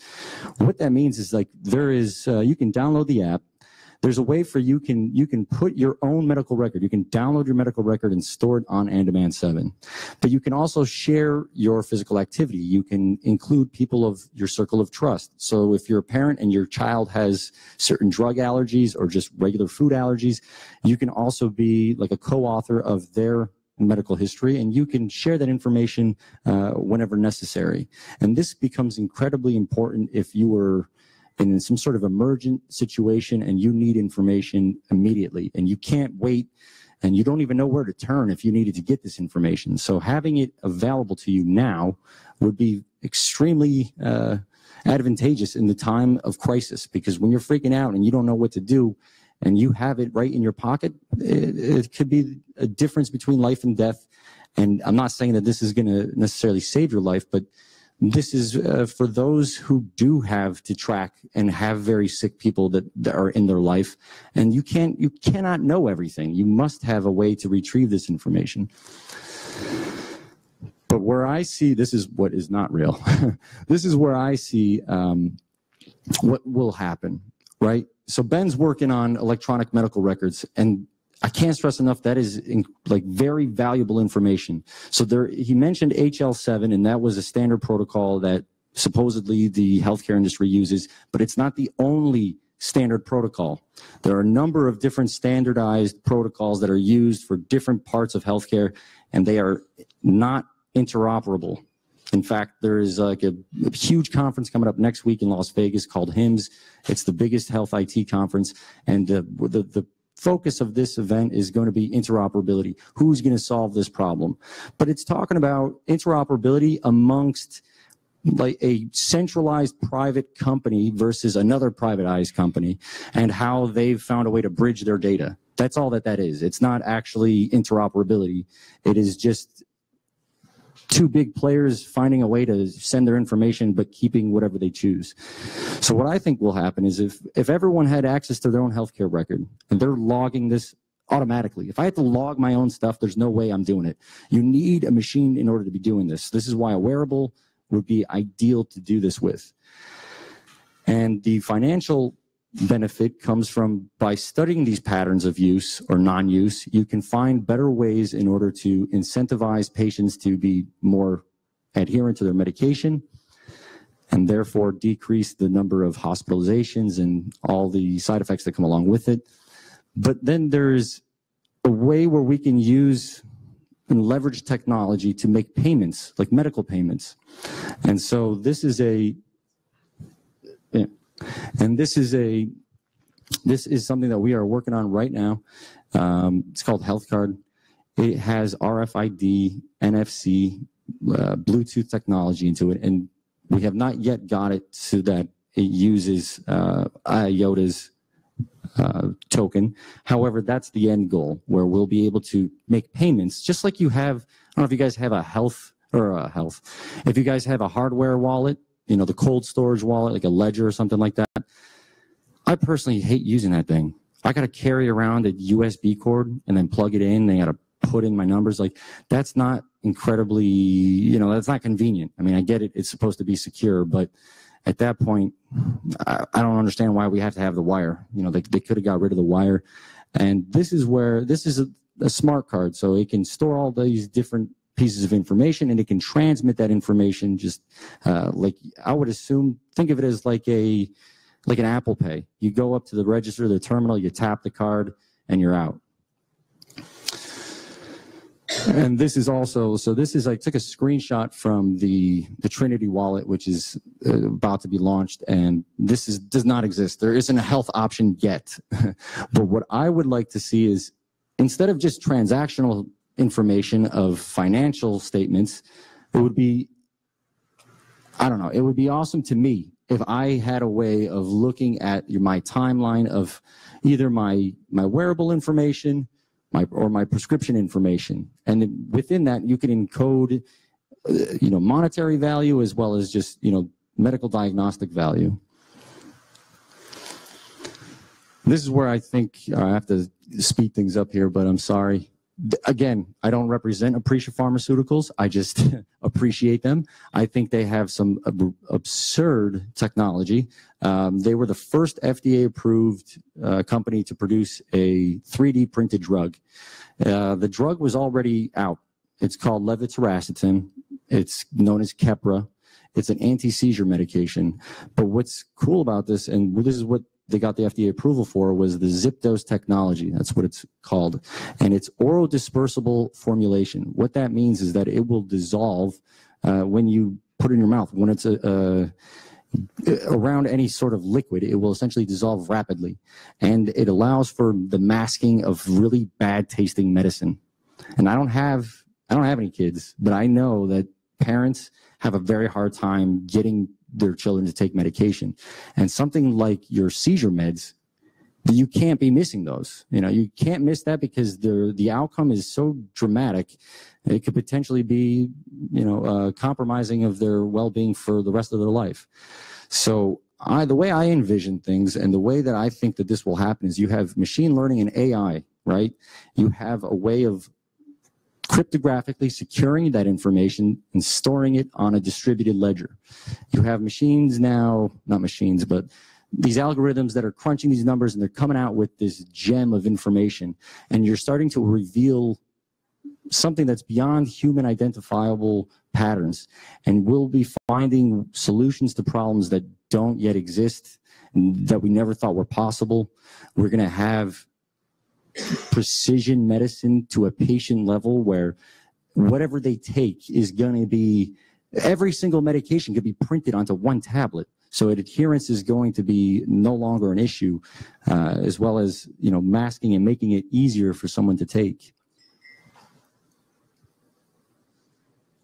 What that means is like there is, uh, you can download the app, there's a way for you can you can put your own medical record. You can download your medical record and store it on Andaman7. But you can also share your physical activity. You can include people of your circle of trust. So if you're a parent and your child has certain drug allergies or just regular food allergies, you can also be like a co-author of their medical history, and you can share that information uh, whenever necessary. And this becomes incredibly important if you were in some sort of emergent situation and you need information immediately and you can't wait and you don't even know where to turn if you needed to get this information. So having it available to you now would be extremely uh, advantageous in the time of crisis because when you're freaking out and you don't know what to do and you have it right in your pocket, it, it could be a difference between life and death. And I'm not saying that this is going to necessarily save your life, but this is uh, for those who do have to track and have very sick people that, that are in their life and you can't you cannot know everything. You must have a way to retrieve this information. But where i see this is what is not real. (laughs) This is where i see um, what will happen right? So ben's working on electronic medical records and I can't stress enough that is in, like very valuable information. So there, he mentioned HL7, and that was a standard protocol that supposedly the healthcare industry uses, but it's not the only standard protocol. There are a number of different standardized protocols that are used for different parts of healthcare, and they are not interoperable. In fact, there is like a, a, huge conference coming up next week in Las Vegas called HIMSS. It's the biggest health IT conference, and the, the focus of this event is going to be interoperability. Who's going to solve this problem? But it's talking about interoperability amongst like a centralized private company versus another privatized company and how they've found a way to bridge their data. That's all that that is. It's not actually interoperability. It is just two big players finding a way to send their information but keeping whatever they choose. So what I think will happen is if if everyone had access to their own healthcare record and they're logging this automatically. If I had to log my own stuff, there's no way I'm doing it. You need a machine in order to be doing this. This is why a wearable would be ideal to do this with. And the financial benefit comes from by studying these patterns of use or non-use, you can find better ways in order to incentivize patients to be more adherent to their medication and therefore decrease the number of hospitalizations and all the side effects that come along with it. But then there's a way where we can use and leverage technology to make payments, like medical payments. And so this is a. And this is a this is something that we are working on right now. Um, it's called Health Card. It has RFID, NFC, uh, Bluetooth technology into it, and we have not yet got it so that it uses uh, IOTA's uh, token. However, that's the end goal where we'll be able to make payments just like you have. I don't know if you guys have a health or a health. If you guys have a hardware wallet you know, the cold storage wallet, like a ledger or something like that. I personally hate using that thing. I got to carry around a USB cord and then plug it in. They got to put in my numbers. Like that's not incredibly, you know, that's not convenient. I mean, I get it. It's supposed to be secure, but at that point, I, I don't understand why we have to have the wire. You know, they, they could have got rid of the wire. And this is where, this is a, a smart card. So it can store all these different pieces of information and it can transmit that information just uh, like i would assume think of it as like a like an apple pay. You go up to the register the terminal you tap the card and you're out. And this is also so this is i took a screenshot from the the trinity wallet which is uh, about to be launched and this is does not exist. There isn't a health option yet. (laughs) But what i would like to see is instead of just transactional information of financial statements, it would be, I don't know, it would be awesome to me if I had a way of looking at my timeline of either my, my wearable information my, or my prescription information. And within that, you can encode, uh, you know, monetary value as well as just, you know, medical diagnostic value. This is where I think I have to speed things up here, but I'm sorry again, I don't represent Aprecia Pharmaceuticals. I just (laughs) appreciate them. I think they have some ab- absurd technology. Um, they were the first FDA approved uh, company to produce a 3D printed drug. Uh, the drug was already out. It's called levetiracetam. It's known as Keppra. It's an anti-seizure medication. But what's cool about this, and this is what they got the FDA approval for was the zip dose technology. That's what it's called. And it's oral dispersible formulation. What that means is that it will dissolve uh, when you put it in your mouth. When it's a, a around any sort of liquid, it will essentially dissolve rapidly. And it allows for the masking of really bad tasting medicine. And I don't have I don't have any kids, but I know that parents have a very hard time getting their children to take medication. And something like your seizure meds you can't be missing those. You know, you can't miss that because the the outcome is so dramatic. It could potentially be, you know, uh, compromising of their well-being for the rest of their life. So I, the way I envision things and the way that I think that this will happen is you have machine learning and AI, right? You have a way of cryptographically securing that information and storing it on a distributed ledger. You have machines now, not machines, but these algorithms that are crunching these numbers and they're coming out with this gem of information and you're starting to reveal something that's beyond human identifiable patterns and we'll be finding solutions to problems that don't yet exist that we never thought were possible we're going to have precision medicine to a patient level where whatever they take is going to be every single medication could be printed onto one tablet so adherence is going to be no longer an issue, uh, as well as you know masking and making it easier for someone to take.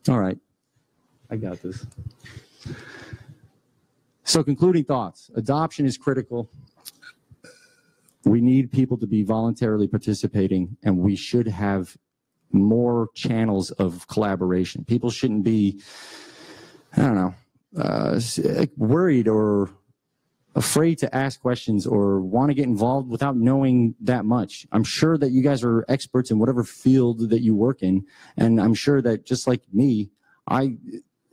All right, I got this. So concluding thoughts, adoption is critical. We need people to be voluntarily participating and we should have more channels of collaboration. People shouldn't be, I don't know, uh, worried or afraid to ask questions or want to get involved without knowing that much. I'm sure that you guys are experts in whatever field that you work in. And I'm sure that just like me, I,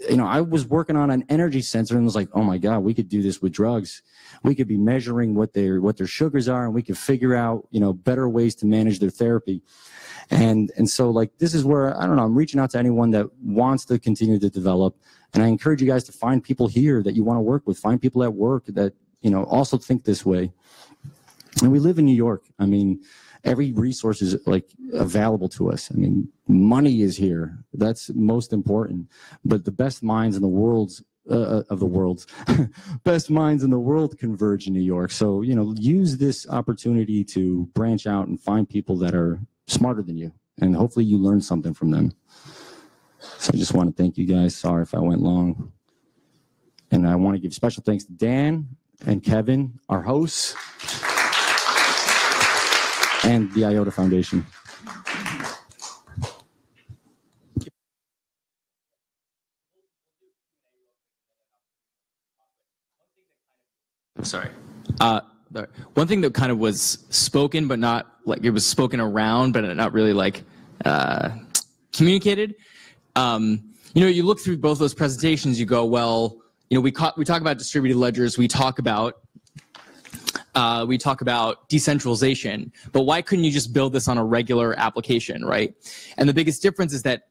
you know, I was working on an energy sensor and was like, oh my God, we could do this with drugs. We could be measuring what their, what their sugars are and we could figure out, you know, better ways to manage their therapy. And, and so like, this is where, I don't know, I'm reaching out to anyone that wants to continue to develop. And I encourage you guys to find people here that you want to work with, find people at work that, you know, also think this way. And we live in New York. I mean, every resource is like available to us. I mean, money is here. That's most important. But the best minds in the world's uh, of the world's (laughs) best minds in the world converge in New York. So, you know, use this opportunity to branch out and find people that are smarter than you. And hopefully you learn something from them. So I just want to thank you guys. Sorry if I went long. And I want to give special thanks to Dan and Kevin, our hosts, and the IOTA Foundation. Sorry. Uh, one thing that kind of was spoken, but not like it was spoken around, but not really like uh, communicated. Um, you know, you look through both those presentations, you go, well, you know, we, we talk about distributed ledgers, we talk about uh, we talk about decentralization, but why couldn't you just build this on a regular application, right? And the biggest difference is that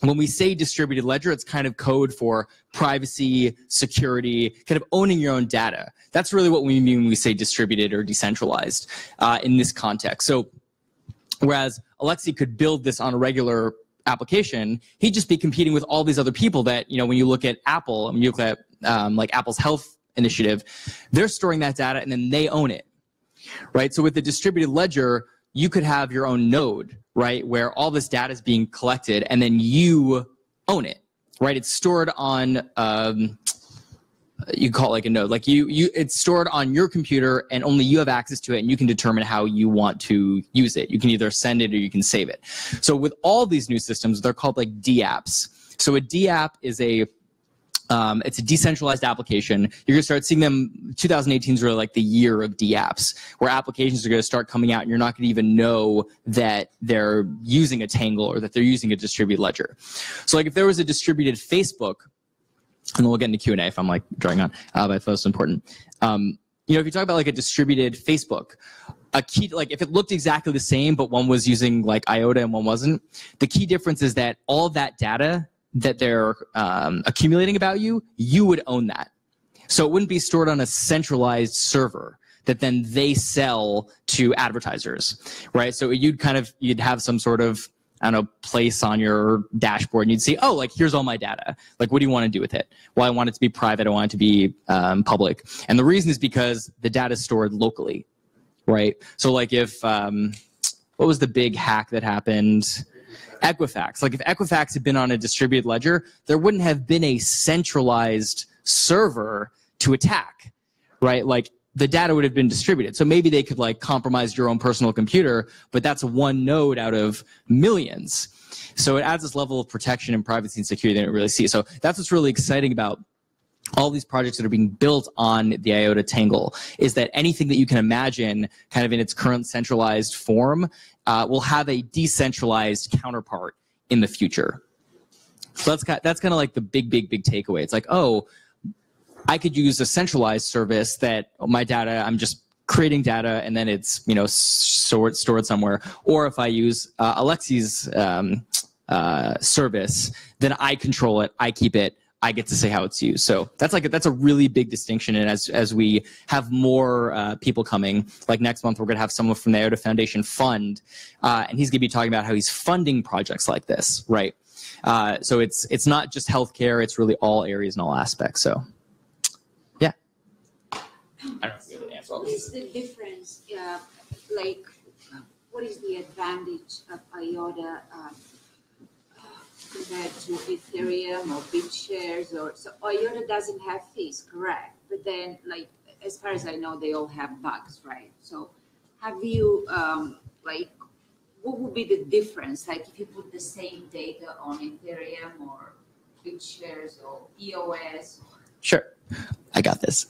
when we say distributed ledger, it's kind of code for privacy, security, kind of owning your own data. That's really what we mean when we say distributed or decentralized uh, in this context. So, whereas Alexi could build this on a regular application, he'd just be competing with all these other people that, you know, when you look at Apple, when you look at um, like Apple's health initiative, they're storing that data and then they own it, right? So with the distributed ledger, you could have your own node, right, where all this data is being collected and then you own it, right? It's stored on, um, you call it like a node, like you, you, it's stored on your computer and only you have access to it and you can determine how you want to use it. You can either send it or you can save it. So with all these new systems, they're called like DApps. So a DApp is a um, it's a decentralized application. You're gonna start seeing them. 2018 is really like the year of DApps, where applications are gonna start coming out, and you're not gonna even know that they're using a Tangle or that they're using a distributed ledger. So, like, if there was a distributed Facebook, and we'll get into Q and A if I'm like drawing on, uh, but that's important. Um, you know, if you talk about like a distributed Facebook, a key like if it looked exactly the same, but one was using like IOTA and one wasn't, the key difference is that all that data that they're um, accumulating about you, you would own that. So it wouldn't be stored on a centralized server that then they sell to advertisers, right? So you'd kind of you'd have some sort of I don't know place on your dashboard, and you'd see, oh, like here's all my data. Like, what do you want to do with it? Well, I want it to be private. I want it to be um, public. And the reason is because the data is stored locally, right? So like if um, what was the big hack that happened? Equifax. Like if Equifax had been on a distributed ledger, there wouldn't have been a centralized server to attack, right? Like the data would have been distributed. So maybe they could like compromise your own personal computer, but that's one node out of millions. So it adds this level of protection and privacy and security they don't really see. So that's what's really exciting about all these projects that are being built on the IOTA Tangle is that anything that you can imagine kind of in its current centralized form uh, will have a decentralized counterpart in the future. So that's kind that's kind of like the big, big, big takeaway. It's like, oh, I could use a centralized service that my data, I'm just creating data and then it's, you know, stored, stored somewhere. Or if I use uh, Alexi's um, uh, service, then I control it, I keep it, I get to say how it's used. So that's like a, that's a really big distinction. And as as we have more uh, people coming, like next month, we're going to have someone from the IOTA Foundation Fund, uh, and he's going to be talking about how he's funding projects like this, right? Uh, so it's it's not just healthcare; it's really all areas and all aspects. So, yeah. I don't know if you have an answer. What is the difference, uh, like, what is the advantage of IOTA um, compared to Ethereum or BitShares or, so IOTA doesn't have fees, correct? But then, like, as far as I know, they all have bugs, right? So have you, um, like, what would be the difference? Like, if you put the same data on Ethereum or BitShares or EOS? Sure, I got this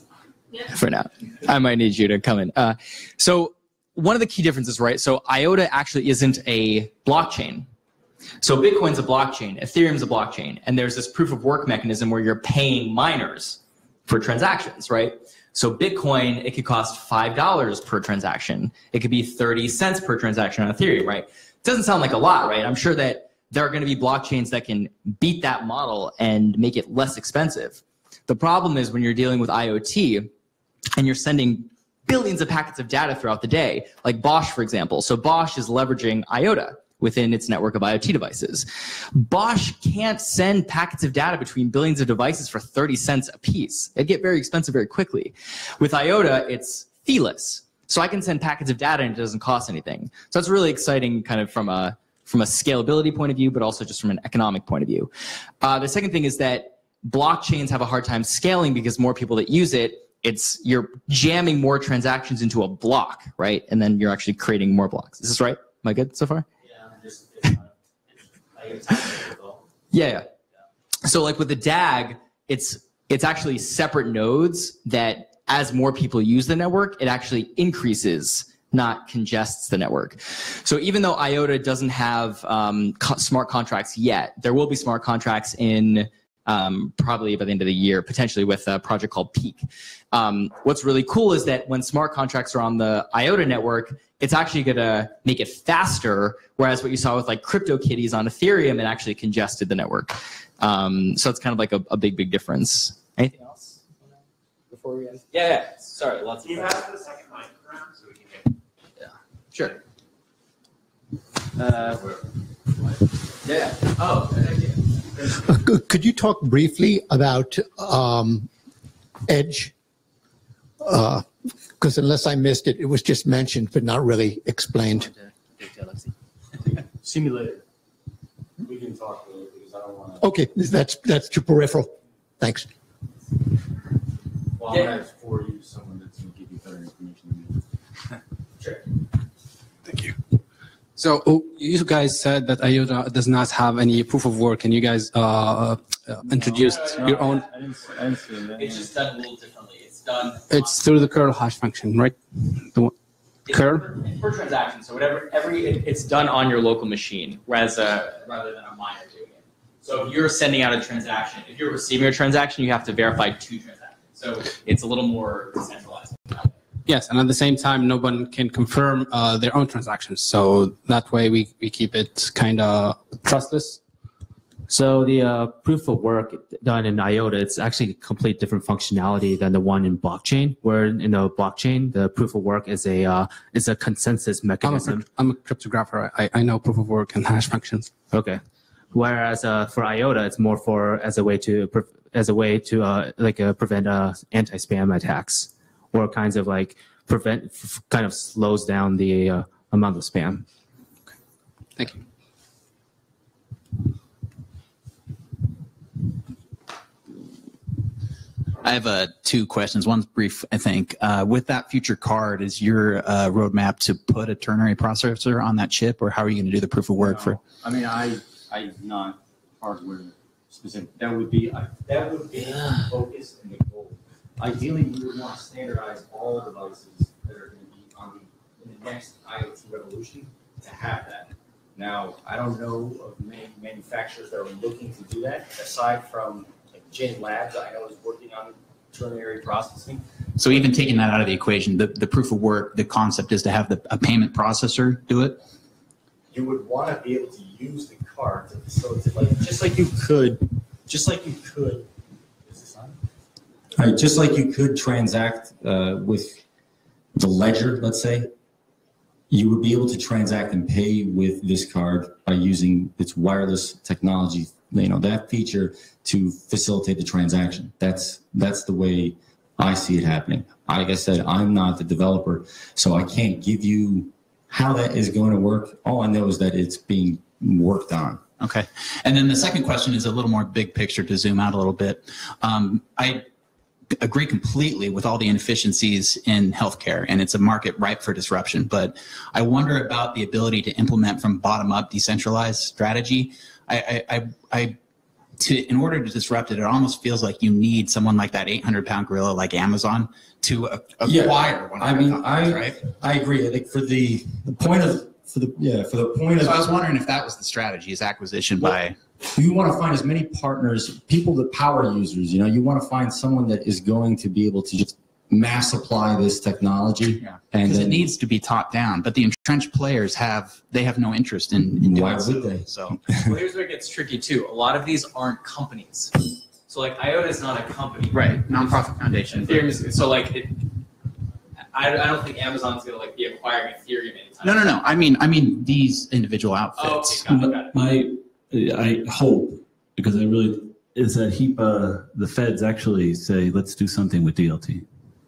Yeah. for now. I might need you to come in. Uh, so one of the key differences, right? So IOTA actually isn't a blockchain. So Bitcoin's a blockchain, Ethereum's a blockchain, and there's this proof of work mechanism where you're paying miners for transactions, right? So Bitcoin, it could cost $5 per transaction. It could be 30 cents per transaction on Ethereum, right? It Doesn't sound like a lot, right? I'm sure that there are going to be blockchains that can beat that model and make it less expensive. The problem is when you're dealing with IoT and you're sending billions of packets of data throughout the day, like Bosch, for example. So Bosch is leveraging IOTA within its network of IoT devices. Bosch can't send packets of data between billions of devices for 30 cents a piece. It'd get very expensive very quickly. With IOTA, it's feeless. So I can send packets of data and it doesn't cost anything. So that's really exciting kind of from a from a scalability point of view, but also just from an economic point of view. Uh, the second thing is that blockchains have a hard time scaling because more people that use it, it's you're jamming more transactions into a block, right? And then you're actually creating more blocks. Is this right? Am I good so far? Yeah. So like with the DAG, it's it's actually separate nodes that as more people use the network, it actually increases, not congests the network. So even though IOTA doesn't have um, co- smart contracts yet, there will be smart contracts in um, probably by the end of the year, potentially with a project called Peak. Um, what's really cool is that when smart contracts are on the IOTA network, it's actually going to make it faster. Whereas what you saw with like CryptoKitties on Ethereum, it actually congested the network. Um, so it's kind of like a, a big, big difference. Anything else before we end? Yeah, yeah. Sorry, lots of. You have the second mic around so we can get? Yeah, sure. Uh, yeah. Oh, thank you. Could- Could you talk briefly about um, Edge? Because unless I missed it, it was just mentioned but not really explained. Simulator. We can talk later because I don't want to. Okay, that's, that's too peripheral. Thanks. Well, I'm gonna for you someone that's going to give you better information than me. (laughs) Sure. So oh, you guys said that IOTA does not have any proof of work, and you guys uh, uh, introduced No, your own. I didn't, I didn't see. It's just done a little differently. It's done. It's through the curl hash function, right? The one- It's curl? per- per transaction. So whatever every it, it's done on your local machine, whereas uh, rather than a miner doing it. So if you're sending out a transaction, if you're receiving a transaction, you have to verify two transactions. So it's a little more decentralized. Yes, and at the same time, no one can confirm uh, their own transactions. So that way, we, we keep it kind of trustless. So the uh, proof of work done in IOTA, it's actually a complete different functionality than the one in blockchain. Where in the blockchain, the proof of work is a uh, is a consensus I'm a, mechanism. I'm a cryptographer. I, I know proof of work and hash functions. Okay. Whereas uh, for IOTA, it's more for as a way to as a way to uh, like uh, prevent uh, anti-spam attacks or kinds of like prevent kind of slows down the uh, amount of spam. Thank you. I have uh, two questions. One's brief, I think. Uh, with that future card, is your uh, roadmap to put a ternary processor on that chip, or how are you going to do the proof of work for? I mean, I, I not hardware specific. That would be, I- that would be the focus and the goal. Ideally, we would want to standardize all devices that are going to be on the, in the next IoT revolution to have that. Now, I don't know of many manufacturers that are looking to do that, aside from like Jinn Labs, I know is working on ternary processing. So even taking that out of the equation, the, the proof of work, the concept is to have the, a payment processor do it. you would want to be able to use the card to facilitate, like, just like you could, just like you could. is this on? All right, just like you could transact uh, with the ledger, let's say, you would be able to transact and pay with this card by using its wireless technology. You know that feature to facilitate the transaction. That's that's the way I see it happening. Like I said, I'm not the developer, so I can't give you how that is going to work. All I know is that it's being worked on. Okay. And then the second question is a little more big picture to zoom out a little bit. Um, I agree completely with all the inefficiencies in healthcare, and it's a market ripe for disruption. But I wonder about the ability to implement from bottom up decentralized strategy. I, I, I, I to in order to disrupt it, it almost feels like you need someone like that 800 pound gorilla like Amazon to a- Yeah. acquire one of I mean, I right? I agree. I think for the the point of for the yeah for the point of I was wondering if that was the strategy, is acquisition by. You want to find as many partners, people that power users. You know, you want to find someone that is going to be able to just mass apply this technology. Yeah. And Because it needs to be top down, but the entrenched players have they have no interest in, in doing Why so. would they? So (laughs) Well, here's where it gets tricky too. A lot of these aren't companies. So like IOTA is not a company. right, nonprofit foundation. Ethereum is, so like it, I, I don't think Amazon's gonna like be acquiring Ethereum anytime. No, no, no. I mean, I mean these individual Oh, okay, outfits. got it, got it. My, I hope, because I really, is that HIPAA, the feds actually say, let's do something with DLT.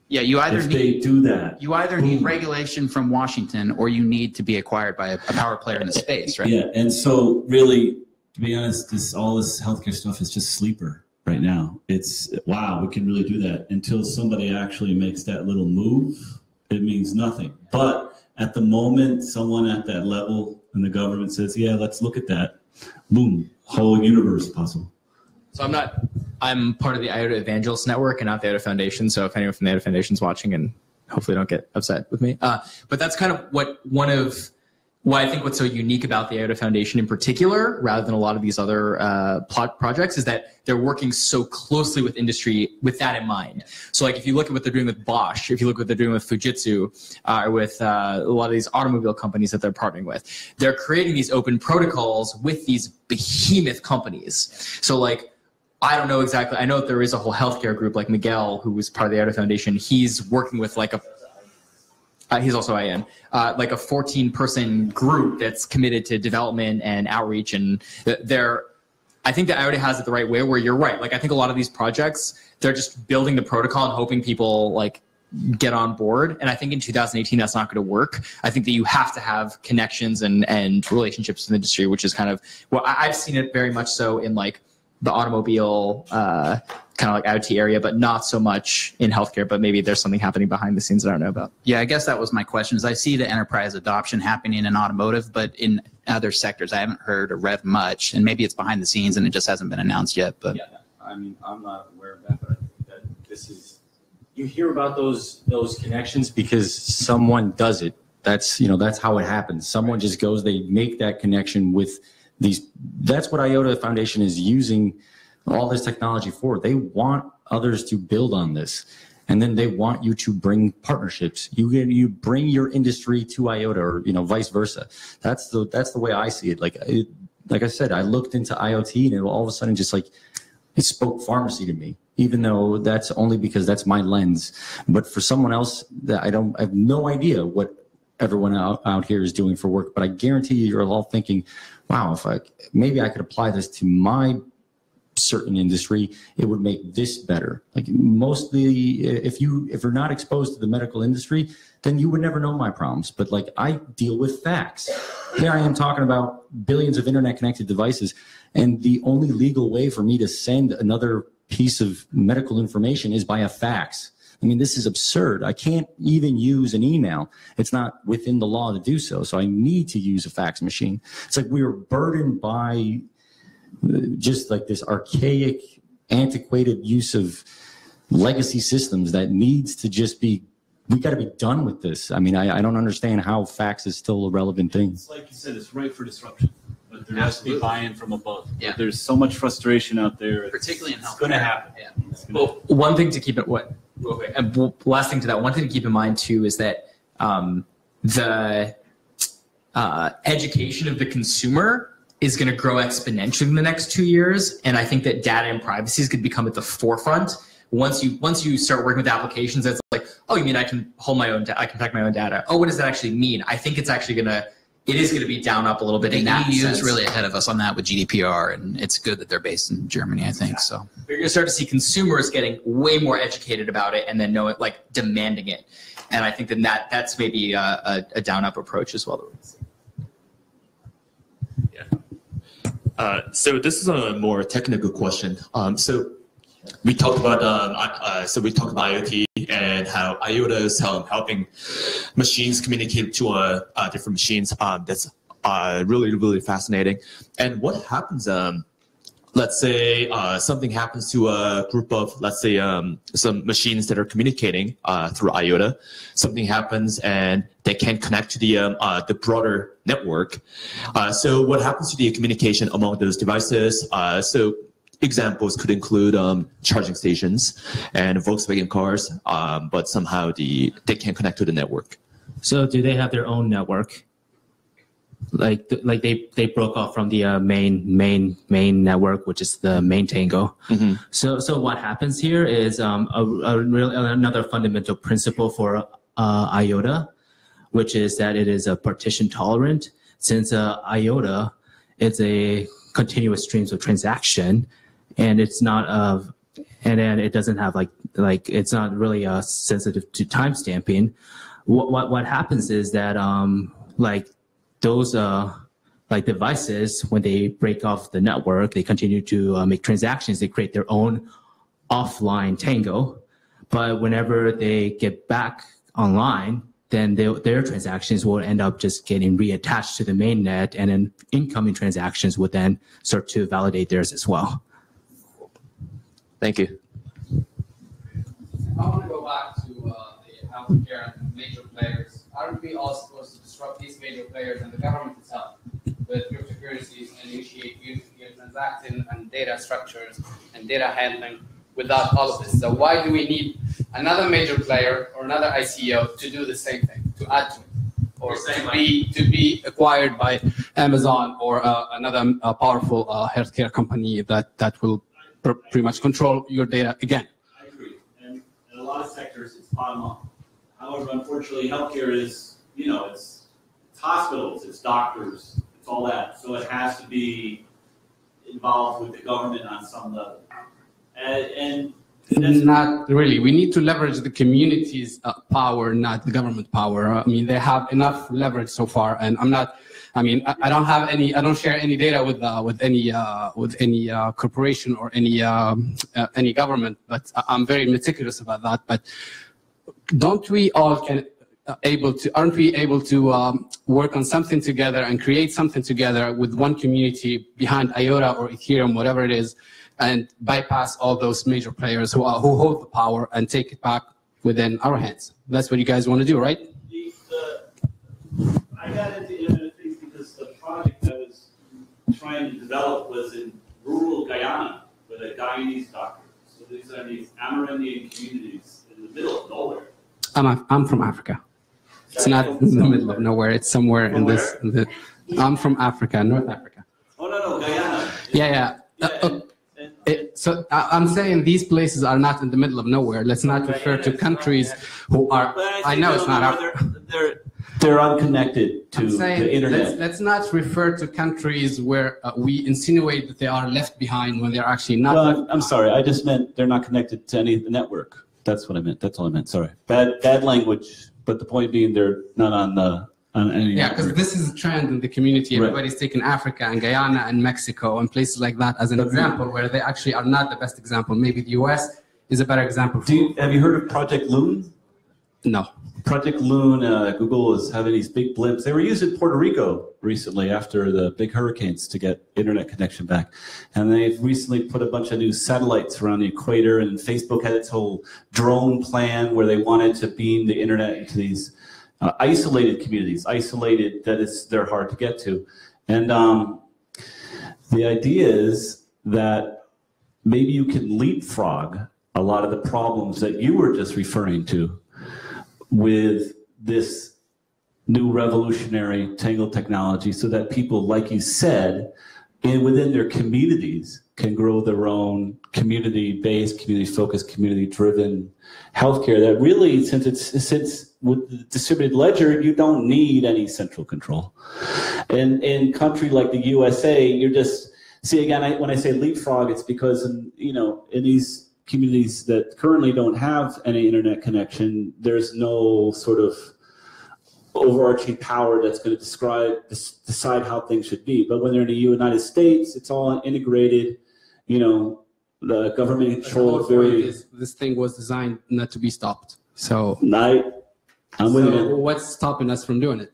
Yeah, you either If need they do that, you either need regulation from Washington or you need to be acquired by a, a power player in the space, right? Yeah, and so really, to be honest, this all this healthcare stuff is just sleeper right now. It's wow, we can really do that until somebody actually makes that little move. It means nothing. But at the moment, someone at that level in the government says, "Yeah, let's look at that." Boom, whole universe puzzle. So I'm not. I'm part of the IOTA Evangelist Network and not the IOTA Foundation. So if anyone from the IOTA Foundation is watching, and hopefully don't get upset with me, uh, but that's kind of what one of why I think what's so unique about the IOTA Foundation in particular, rather than a lot of these other uh, plot projects, is that they're working so closely with industry with that in mind. So like if you look at what they're doing with Bosch, if you look at what they're doing with Fujitsu, uh, with uh, a lot of these automobile companies that they're partnering with, they're creating these open protocols with these behemoth companies. So like I don't know exactly. I know that there is a whole healthcare group like Miguel, who was part of the IOTA Foundation. He's working with like a, uh, he's also IN, uh, like a 14 person group that's committed to development and outreach. And th- they're, I think that IOTA has it the right way where you're right. Like, I think a lot of these projects, they're just building the protocol and hoping people like get on board. And I think in 2018, that's not going to work. I think that you have to have connections and, and relationships in the industry, which is kind of, well, I've seen it very much so in like the automobile uh, kind of like IoT area, but not so much in healthcare. But maybe there's something happening behind the scenes that I don't know about. Yeah, I guess that was my question. Is I see the enterprise adoption happening in automotive, but in other sectors, I haven't heard or read much. And maybe it's behind the scenes and it just hasn't been announced yet. But yeah, I mean, I'm not aware of that, but I think that this is, you hear about those, those connections because someone does it. That's, you know, that's how it happens. Someone just goes, they make that connection with these, that's what IOTA Foundation is using all this technology for. They want others to build on this. And then they want you to bring partnerships. You get, you bring your industry to IOTA or, you know, vice versa. That's the, that's the way I see it. Like, it, like I said, I looked into IoT and it all of a sudden just like, it spoke pharmacy to me, even though that's only because that's my lens. But for someone else, that I don't, I have no idea what everyone out, out here is doing for work. But I guarantee you, you're all thinking, "Wow, if I maybe I could apply this to my certain industry, it would make this better." Like mostly, if you if you're not exposed to the medical industry, then you would never know my problems. But like I deal with fax. Here I am talking about billions of internet connected devices. And the only legal way for me to send another piece of medical information is by a fax. I mean, this is absurd. I can't even use an email. It's not within the law to do so. So I need to use a fax machine. It's like we are burdened by uh, just like this archaic, antiquated use of legacy systems that needs to just be, we got to be done with this. I mean, I, I don't understand how fax is still a relevant thing. It's like you said, it's ripe for disruption, but there has to be buy-in from above. Yeah. There's so much frustration out there. It's- Particularly in It's gonna happen. Yeah. Gonna Well, one thing to keep it what and last thing to that, one thing to keep in mind too is that um, the uh, education of the consumer is going to grow exponentially in the next two years, and I think that data and privacy is going to become at the forefront. Once you once you start working with applications, that's like, oh, you mean I can hold my own, da- I can protect my own data. Oh, what does that actually mean? I think it's actually going to, it is going to be down up a little bit The in that EU sense. is really ahead of us on that with GDPR, and it's good that they're based in Germany, I think. So you're going to start to see consumers getting way more educated about it and then know it like demanding it and i think then that that's maybe a, a, a down up approach as well Uh, so this is a more technical question. Um, so we talked about um, uh, so we talked about IoT and how IOTA is helping machines communicate to uh, uh, different machines. Um, that's uh, really really fascinating. And what happens? Um, let's say uh, something happens to a group of let's say um, some machines that are communicating uh, through IOTA. Something happens and they can't connect to the um, the broader network. So what happens to the communication among those devices? So examples could include um, charging stations and Volkswagen cars, um, but somehow the they can't connect to the network. So do they have their own network? Like like they they broke off from the uh, main main main network, which is the main Tangle. Mhm. So so what happens here is um, a, a real, another fundamental principle for uh, IOTA, which is that it is a partition tolerant. Since uh, IOTA, it's a continuous streams of transaction, and it's not of and then it doesn't have like like it's not really uh, sensitive to timestamping. What, what what happens is that um like those uh like devices when they break off the network they continue to uh, make transactions. They create their own offline tangle. But whenever they get back online then they, their transactions will end up just getting reattached to the main net and then incoming transactions would then start to validate theirs as well Thank you. I want to go back to uh, the healthcare and major players. Aren't we all supposed to disrupt these major players and the government itself with cryptocurrencies and initiate peer-to-peer transacting and data structures and data handling without all of this? So why do we need another major player or another ICO to do the same thing, to add to it? Or to be, to be acquired by Amazon or uh, another uh, powerful uh, healthcare company that, that will pr- pretty much control your data again? I agree. And in a lot of sectors, it's bottom up. However, unfortunately, healthcare is, you know, it's, it's hospitals, it's doctors, it's all that. So it has to be involved with the government on some level. And, and Not really. We need to leverage the community's uh, power, not the government power. I mean, they have enough leverage so far, and I'm not. I mean, I, I don't have any. I don't share any data with uh, with any uh, with any uh, corporation or any um, uh, any government. But I'm very meticulous about that. But don't we all can uh, able to? Aren't we able to um, work on something together and create something together with one community behind IOTA or Ethereum, whatever it is? and bypass all those major players who are, who hold the power and take it back within our hands. That's what you guys want to do, right? the, I got into Internet of Things because the project I was trying to develop was in rural Guyana with a Guyanese doctor. So these are these Amerindian communities in the middle of nowhere. I'm, I'm from Africa. It's not in the middle of nowhere. It's somewhere in this. In the, I'm from Africa, North Africa. Oh, no, no, Guyana. Yeah, yeah. Uh, uh, it, so I- I'm saying these places are not in the middle of nowhere. Let's not refer to countries who are. I know it's not. Africa. They're, they're unconnected to saying the let's, internet. let's not refer to countries where uh, we insinuate that they are left behind when they're actually not. Well, I'm- sorry, I just meant they're not connected to any network. That's what I meant, that's all I meant, sorry. Bad, bad language, but the point being they're not on the on any Yeah, because this is a trend in the community. Right. Everybody's taking Africa and Guyana and Mexico and places like that as an example where they actually are not the best example. Maybe the US is a better example. Do you, have you heard of Project Loon? No. Project Loon, uh, Google is having these big blimps. They were used in Puerto Rico recently after the big hurricanes to get internet connection back. And they've recently put a bunch of new satellites around the equator. And Facebook had its whole drone plan where they wanted to beam the internet into these uh, isolated communities, isolated that is they're hard to get to. And um, the idea is that maybe you can leapfrog a lot of the problems that you were just referring to with this new revolutionary tangle technology so that people, like you said, in, within their communities can grow their own community-based, community-focused, community-driven healthcare that really, since it's since with the distributed ledger, you don't need any central control. And in country like the USA, you're just see again I, when I say leapfrog, it's because in, you know in these communities that currently don't have any internet connection, there's no sort of overarching power that's going to describe decide how things should be. But when they're in the United States, it's all integrated. You know, the government The control point very. is this thing was designed not to be stopped. So I, I'm with so you. what's stopping us from doing it?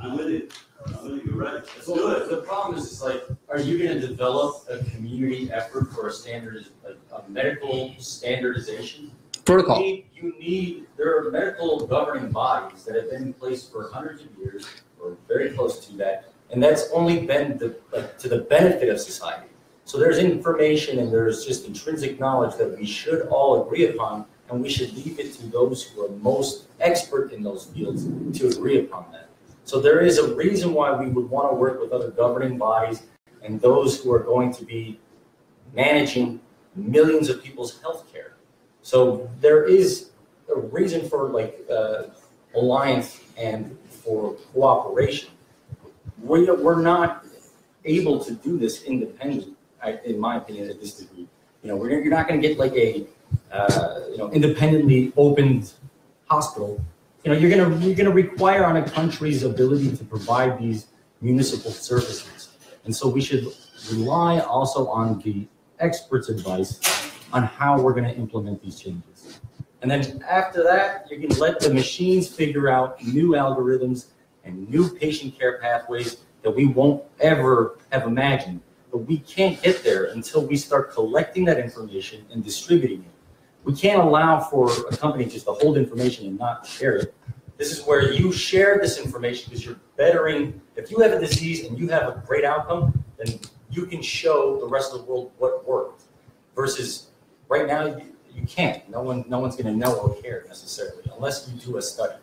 I'm with you. I'm with you. Right. Let's do Well, it. the problem is, is like, are you gonna develop a community effort for a standard, a, a medical standardization? Protocol. You need, you need, there are medical governing bodies that have been in place for hundreds of years, or very close to that, and that's only been the, like, to the benefit of society. So there's information and there's just intrinsic knowledge that we should all agree upon, and we should leave it to those who are most expert in those fields to agree upon that. So there is a reason why we would want to work with other governing bodies and those who are going to be managing millions of people's health care. So there is a reason for like uh, alliance and for cooperation. We, we're not able to do this independently, in my opinion, at this degree. You know, we're, you're not going to get like a, uh, you know, independently opened hospital. You know, you're going to, you're going to require on a country's ability to provide these municipal services. And so we should rely also on the experts' advice on how we're going to implement these changes. And then after that, you can let the machines figure out new algorithms and new patient care pathways that we won't ever have imagined. But we can't get there until we start collecting that information and distributing it. We can't allow for a company just to hold information and not share it. This is where you share this information because you're bettering. If you have a disease and you have a great outcome, then you can show the rest of the world what worked. Versus right now, you, you can't. No one, no one's going to know or care necessarily unless you do a study.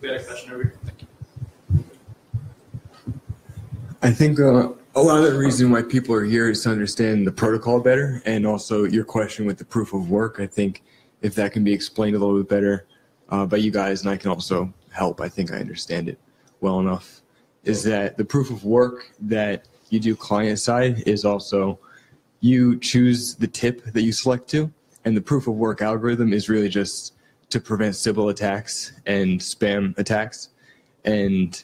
We had a question over here. Thank you. I think uh, a lot of the reason why people are here is to understand the protocol better, and also your question with the proof of work. I think if that can be explained a little bit better uh, by you guys, and I can also help. I think I understand it well enough. Is that the proof of work that you do client side is also you choose the tip that you select to, and the proof of work algorithm is really just to prevent Sybil attacks and spam attacks, and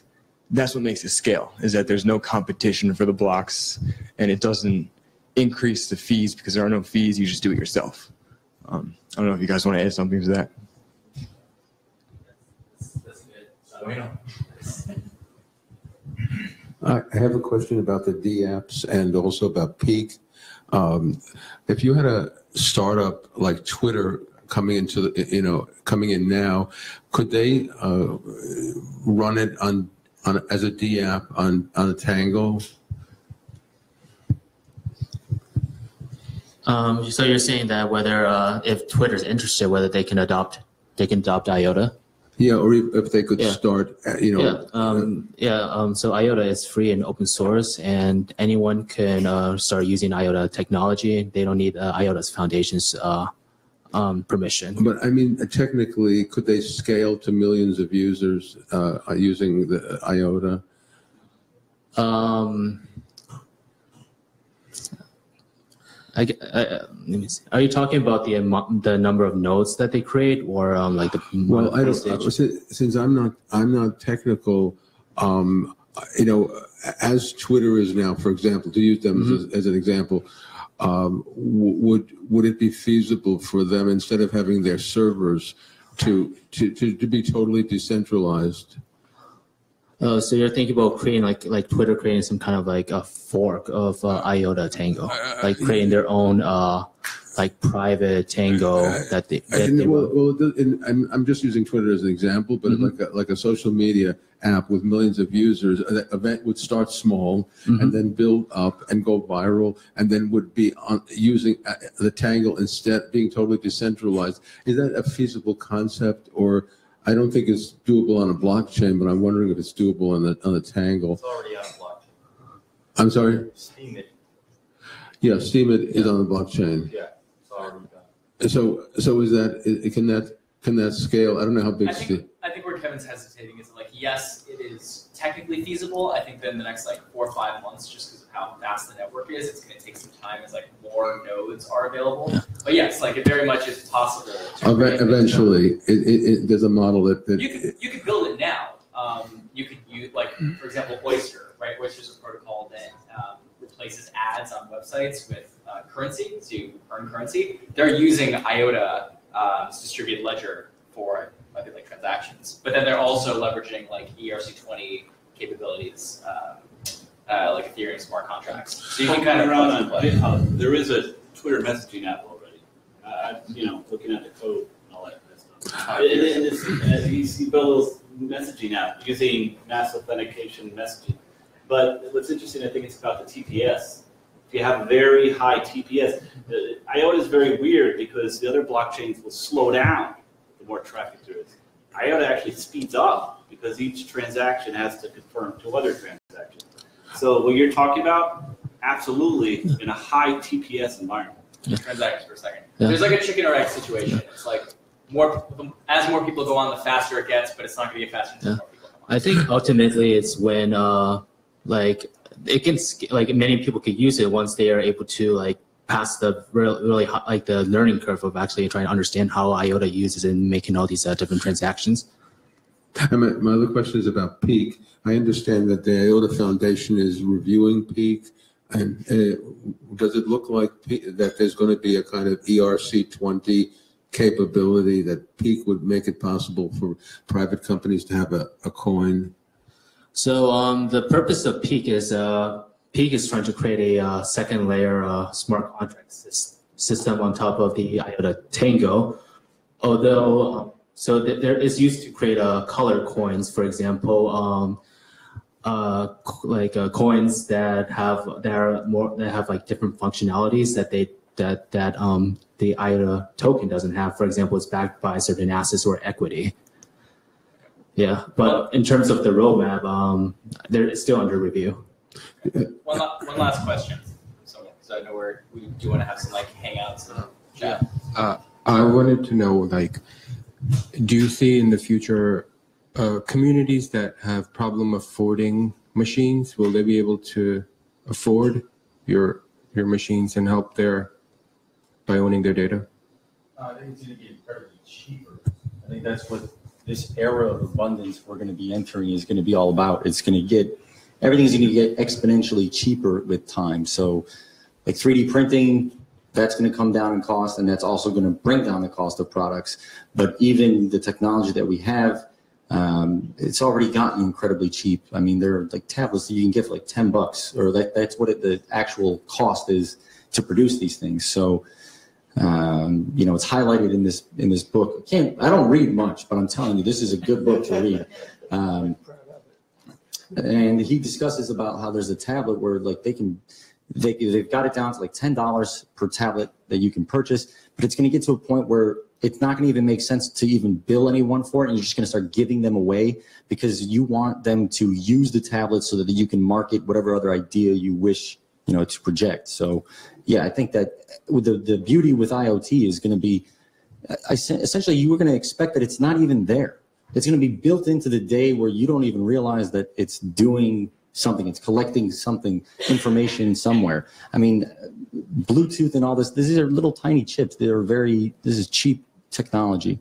that's what makes it scale is that there's no competition for the blocks and it doesn't increase the fees because there are no fees you just do it yourself. Um, i don't know if you guys want to add something to that. I (laughs) I have a question about the D apps and also about Peak. Um, if you had a startup like Twitter coming into the, you know, coming in now, could they uh, run it on, on as a D app on on a Tangle? Um, so you're saying that whether uh, if Twitter's interested, whether they can adopt they can adopt IOTA? Yeah, or if if they could Yeah. start, uh, you know, yeah, um, yeah. Um, so IOTA is free and open source, and anyone can uh, start using IOTA technology. They don't need uh, IOTA's foundation's uh, um, permission. But I mean, technically, could they scale to millions of users uh, using the IOTA? Um, I, I- uh, let me see. Are you talking about the the number of nodes that they create, or um, like the Well, I don't, uh, si- since I'm not, I'm not technical, um, you know, as Twitter is now, for example, to use them Mm-hmm. as, as an example, um, w- would, would it be feasible for them, instead of having their servers, to, to, to, to be totally decentralized? Oh, so you're thinking about creating like like Twitter creating some kind of like a fork of uh, IOTA Tangle, like creating their own uh like private Tangle that they, I that think, they well, well, the- and I'm, I'm just using Twitter as an example, but Mm-hmm. like a, like a social media app with millions of users, uh, that event would start small Mm-hmm. and then build up and go viral, and then would be on using uh, the Tangle instead, being totally decentralized. Is that a feasible concept, or I don't think it's doable on a blockchain, but I'm wondering if it's doable on the on the Tangle. It's already on blockchain. I'm sorry. Steemit. Yeah, Steemit is on the blockchain. Yeah, it's already done. So so is that i- can that can that scale? I don't know how big. I Ste- think, I think where Kevin's hesitating is like, yes, it is technically feasible. I think that in the next like four or five months, just because of how fast the network is, it's going to take some time as like more nodes are available. But yes, like it very much is possible. Eventually, it, it, it, there's a model that, that You could you could build it now. Um, you could use like for example Oyster, right? Oyster is a protocol that um, replaces ads on websites with uh, currency to earn currency. They're using IOTA um, distributed ledger for I think like transactions, but then they're also leveraging like ERC20 capabilities, um, uh, like Ethereum smart contracts. So you can kind of Around on. GitHub, there is a Twitter messaging app already. Uh, you know, looking at the code and all that kind of stuff. And it- it's, uh, you see Bill's messaging app using masked authenticated messaging. But what's interesting, I think it's about the TPS. If you have very high TPS, uh, IOTA is very weird because the other blockchains will slow down the more traffic there is. IOTA actually speeds up because each transaction has to confirm two other transactions. So what you're talking about, absolutely in a high TPS environment. transactions per second. Yeah. There's like a chicken or egg situation. It's like more as more people go on, the faster it gets, but it's not going to get faster. until Yeah. more people come I think ultimately it's when uh like it can like many people could use it once they are able to like pass the really, really hi- like the learning curve of actually trying to understand how IOTA uses it and making all these uh, different transactions. And my, my other question is about Peak. I understand that the IOTA Foundation is reviewing Peak. And uh, does it look like Pe- that there's going to be a kind of ERC 20 capability that Peak would make it possible for private companies to have a, a coin? So um, the purpose of Peak is uh, Peak is trying to create a uh, second layer uh, smart contract system on top of the IOTA Tangle. Although, um, so th- there is used to create uh, color coins, for example, um, uh, co- like uh, coins that have that are more that have like different functionalities that they that that um, the IOTA token doesn't have. For example, it's backed by certain assets or equity. Yeah, but in terms of the roadmap, um, they're still under review. One, la- one last question. So, so I know where we do want to have some like hangouts and chat. Uh, I wanted to know, like, do you see in the future uh, communities that have problem affording machines? Will they be able to afford your your machines and help their by owning their data? Uh, I think it's going to be incredibly cheaper. I think that's what this era of abundance we're going to be entering is going to be all about. It's going to get everything's going to get exponentially cheaper with time. So, like 3D printing, that's going to come down in cost, and that's also going to bring down the cost of products. But even the technology that we have, um, it's already gotten incredibly cheap. I mean, there are like tablets that you can get for like 10 bucks, or that, that's what it, the actual cost is to produce these things. So, um, you know, it's highlighted in this in this book. I can't I don't read much, but I'm telling you, this is a good book to read. Um, and he discusses about how there's a tablet where like they can they, they've got it down to like ten dollars per tablet that you can purchase, but it's going to get to a point where it's not going to even make sense to even bill anyone for it, and you're just going to start giving them away because you want them to use the tablet so that you can market whatever other idea you wish you know to project. So, yeah, I think that the the beauty with IoT is going to be I, essentially you were going to expect that it's not even there. It's going to be built into the day where you don't even realize that it's doing something. It's collecting something, information somewhere. I mean, Bluetooth and all this. These are little tiny chips. They're very. This is cheap technology.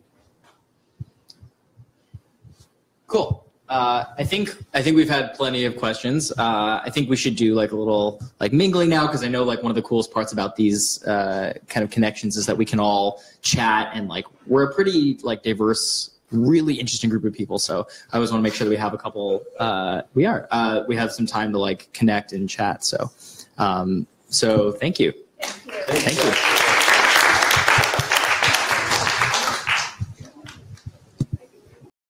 Cool. Uh, I think I think we've had plenty of questions. Uh, I think we should do like a little like mingling now because I know like one of the coolest parts about these uh, kind of connections is that we can all chat and like we're a pretty like diverse, really interesting group of people. So I always want to make sure that we have a couple. Uh, we are. Uh, we have some time to like connect and chat. So um, so thank you. Thank you.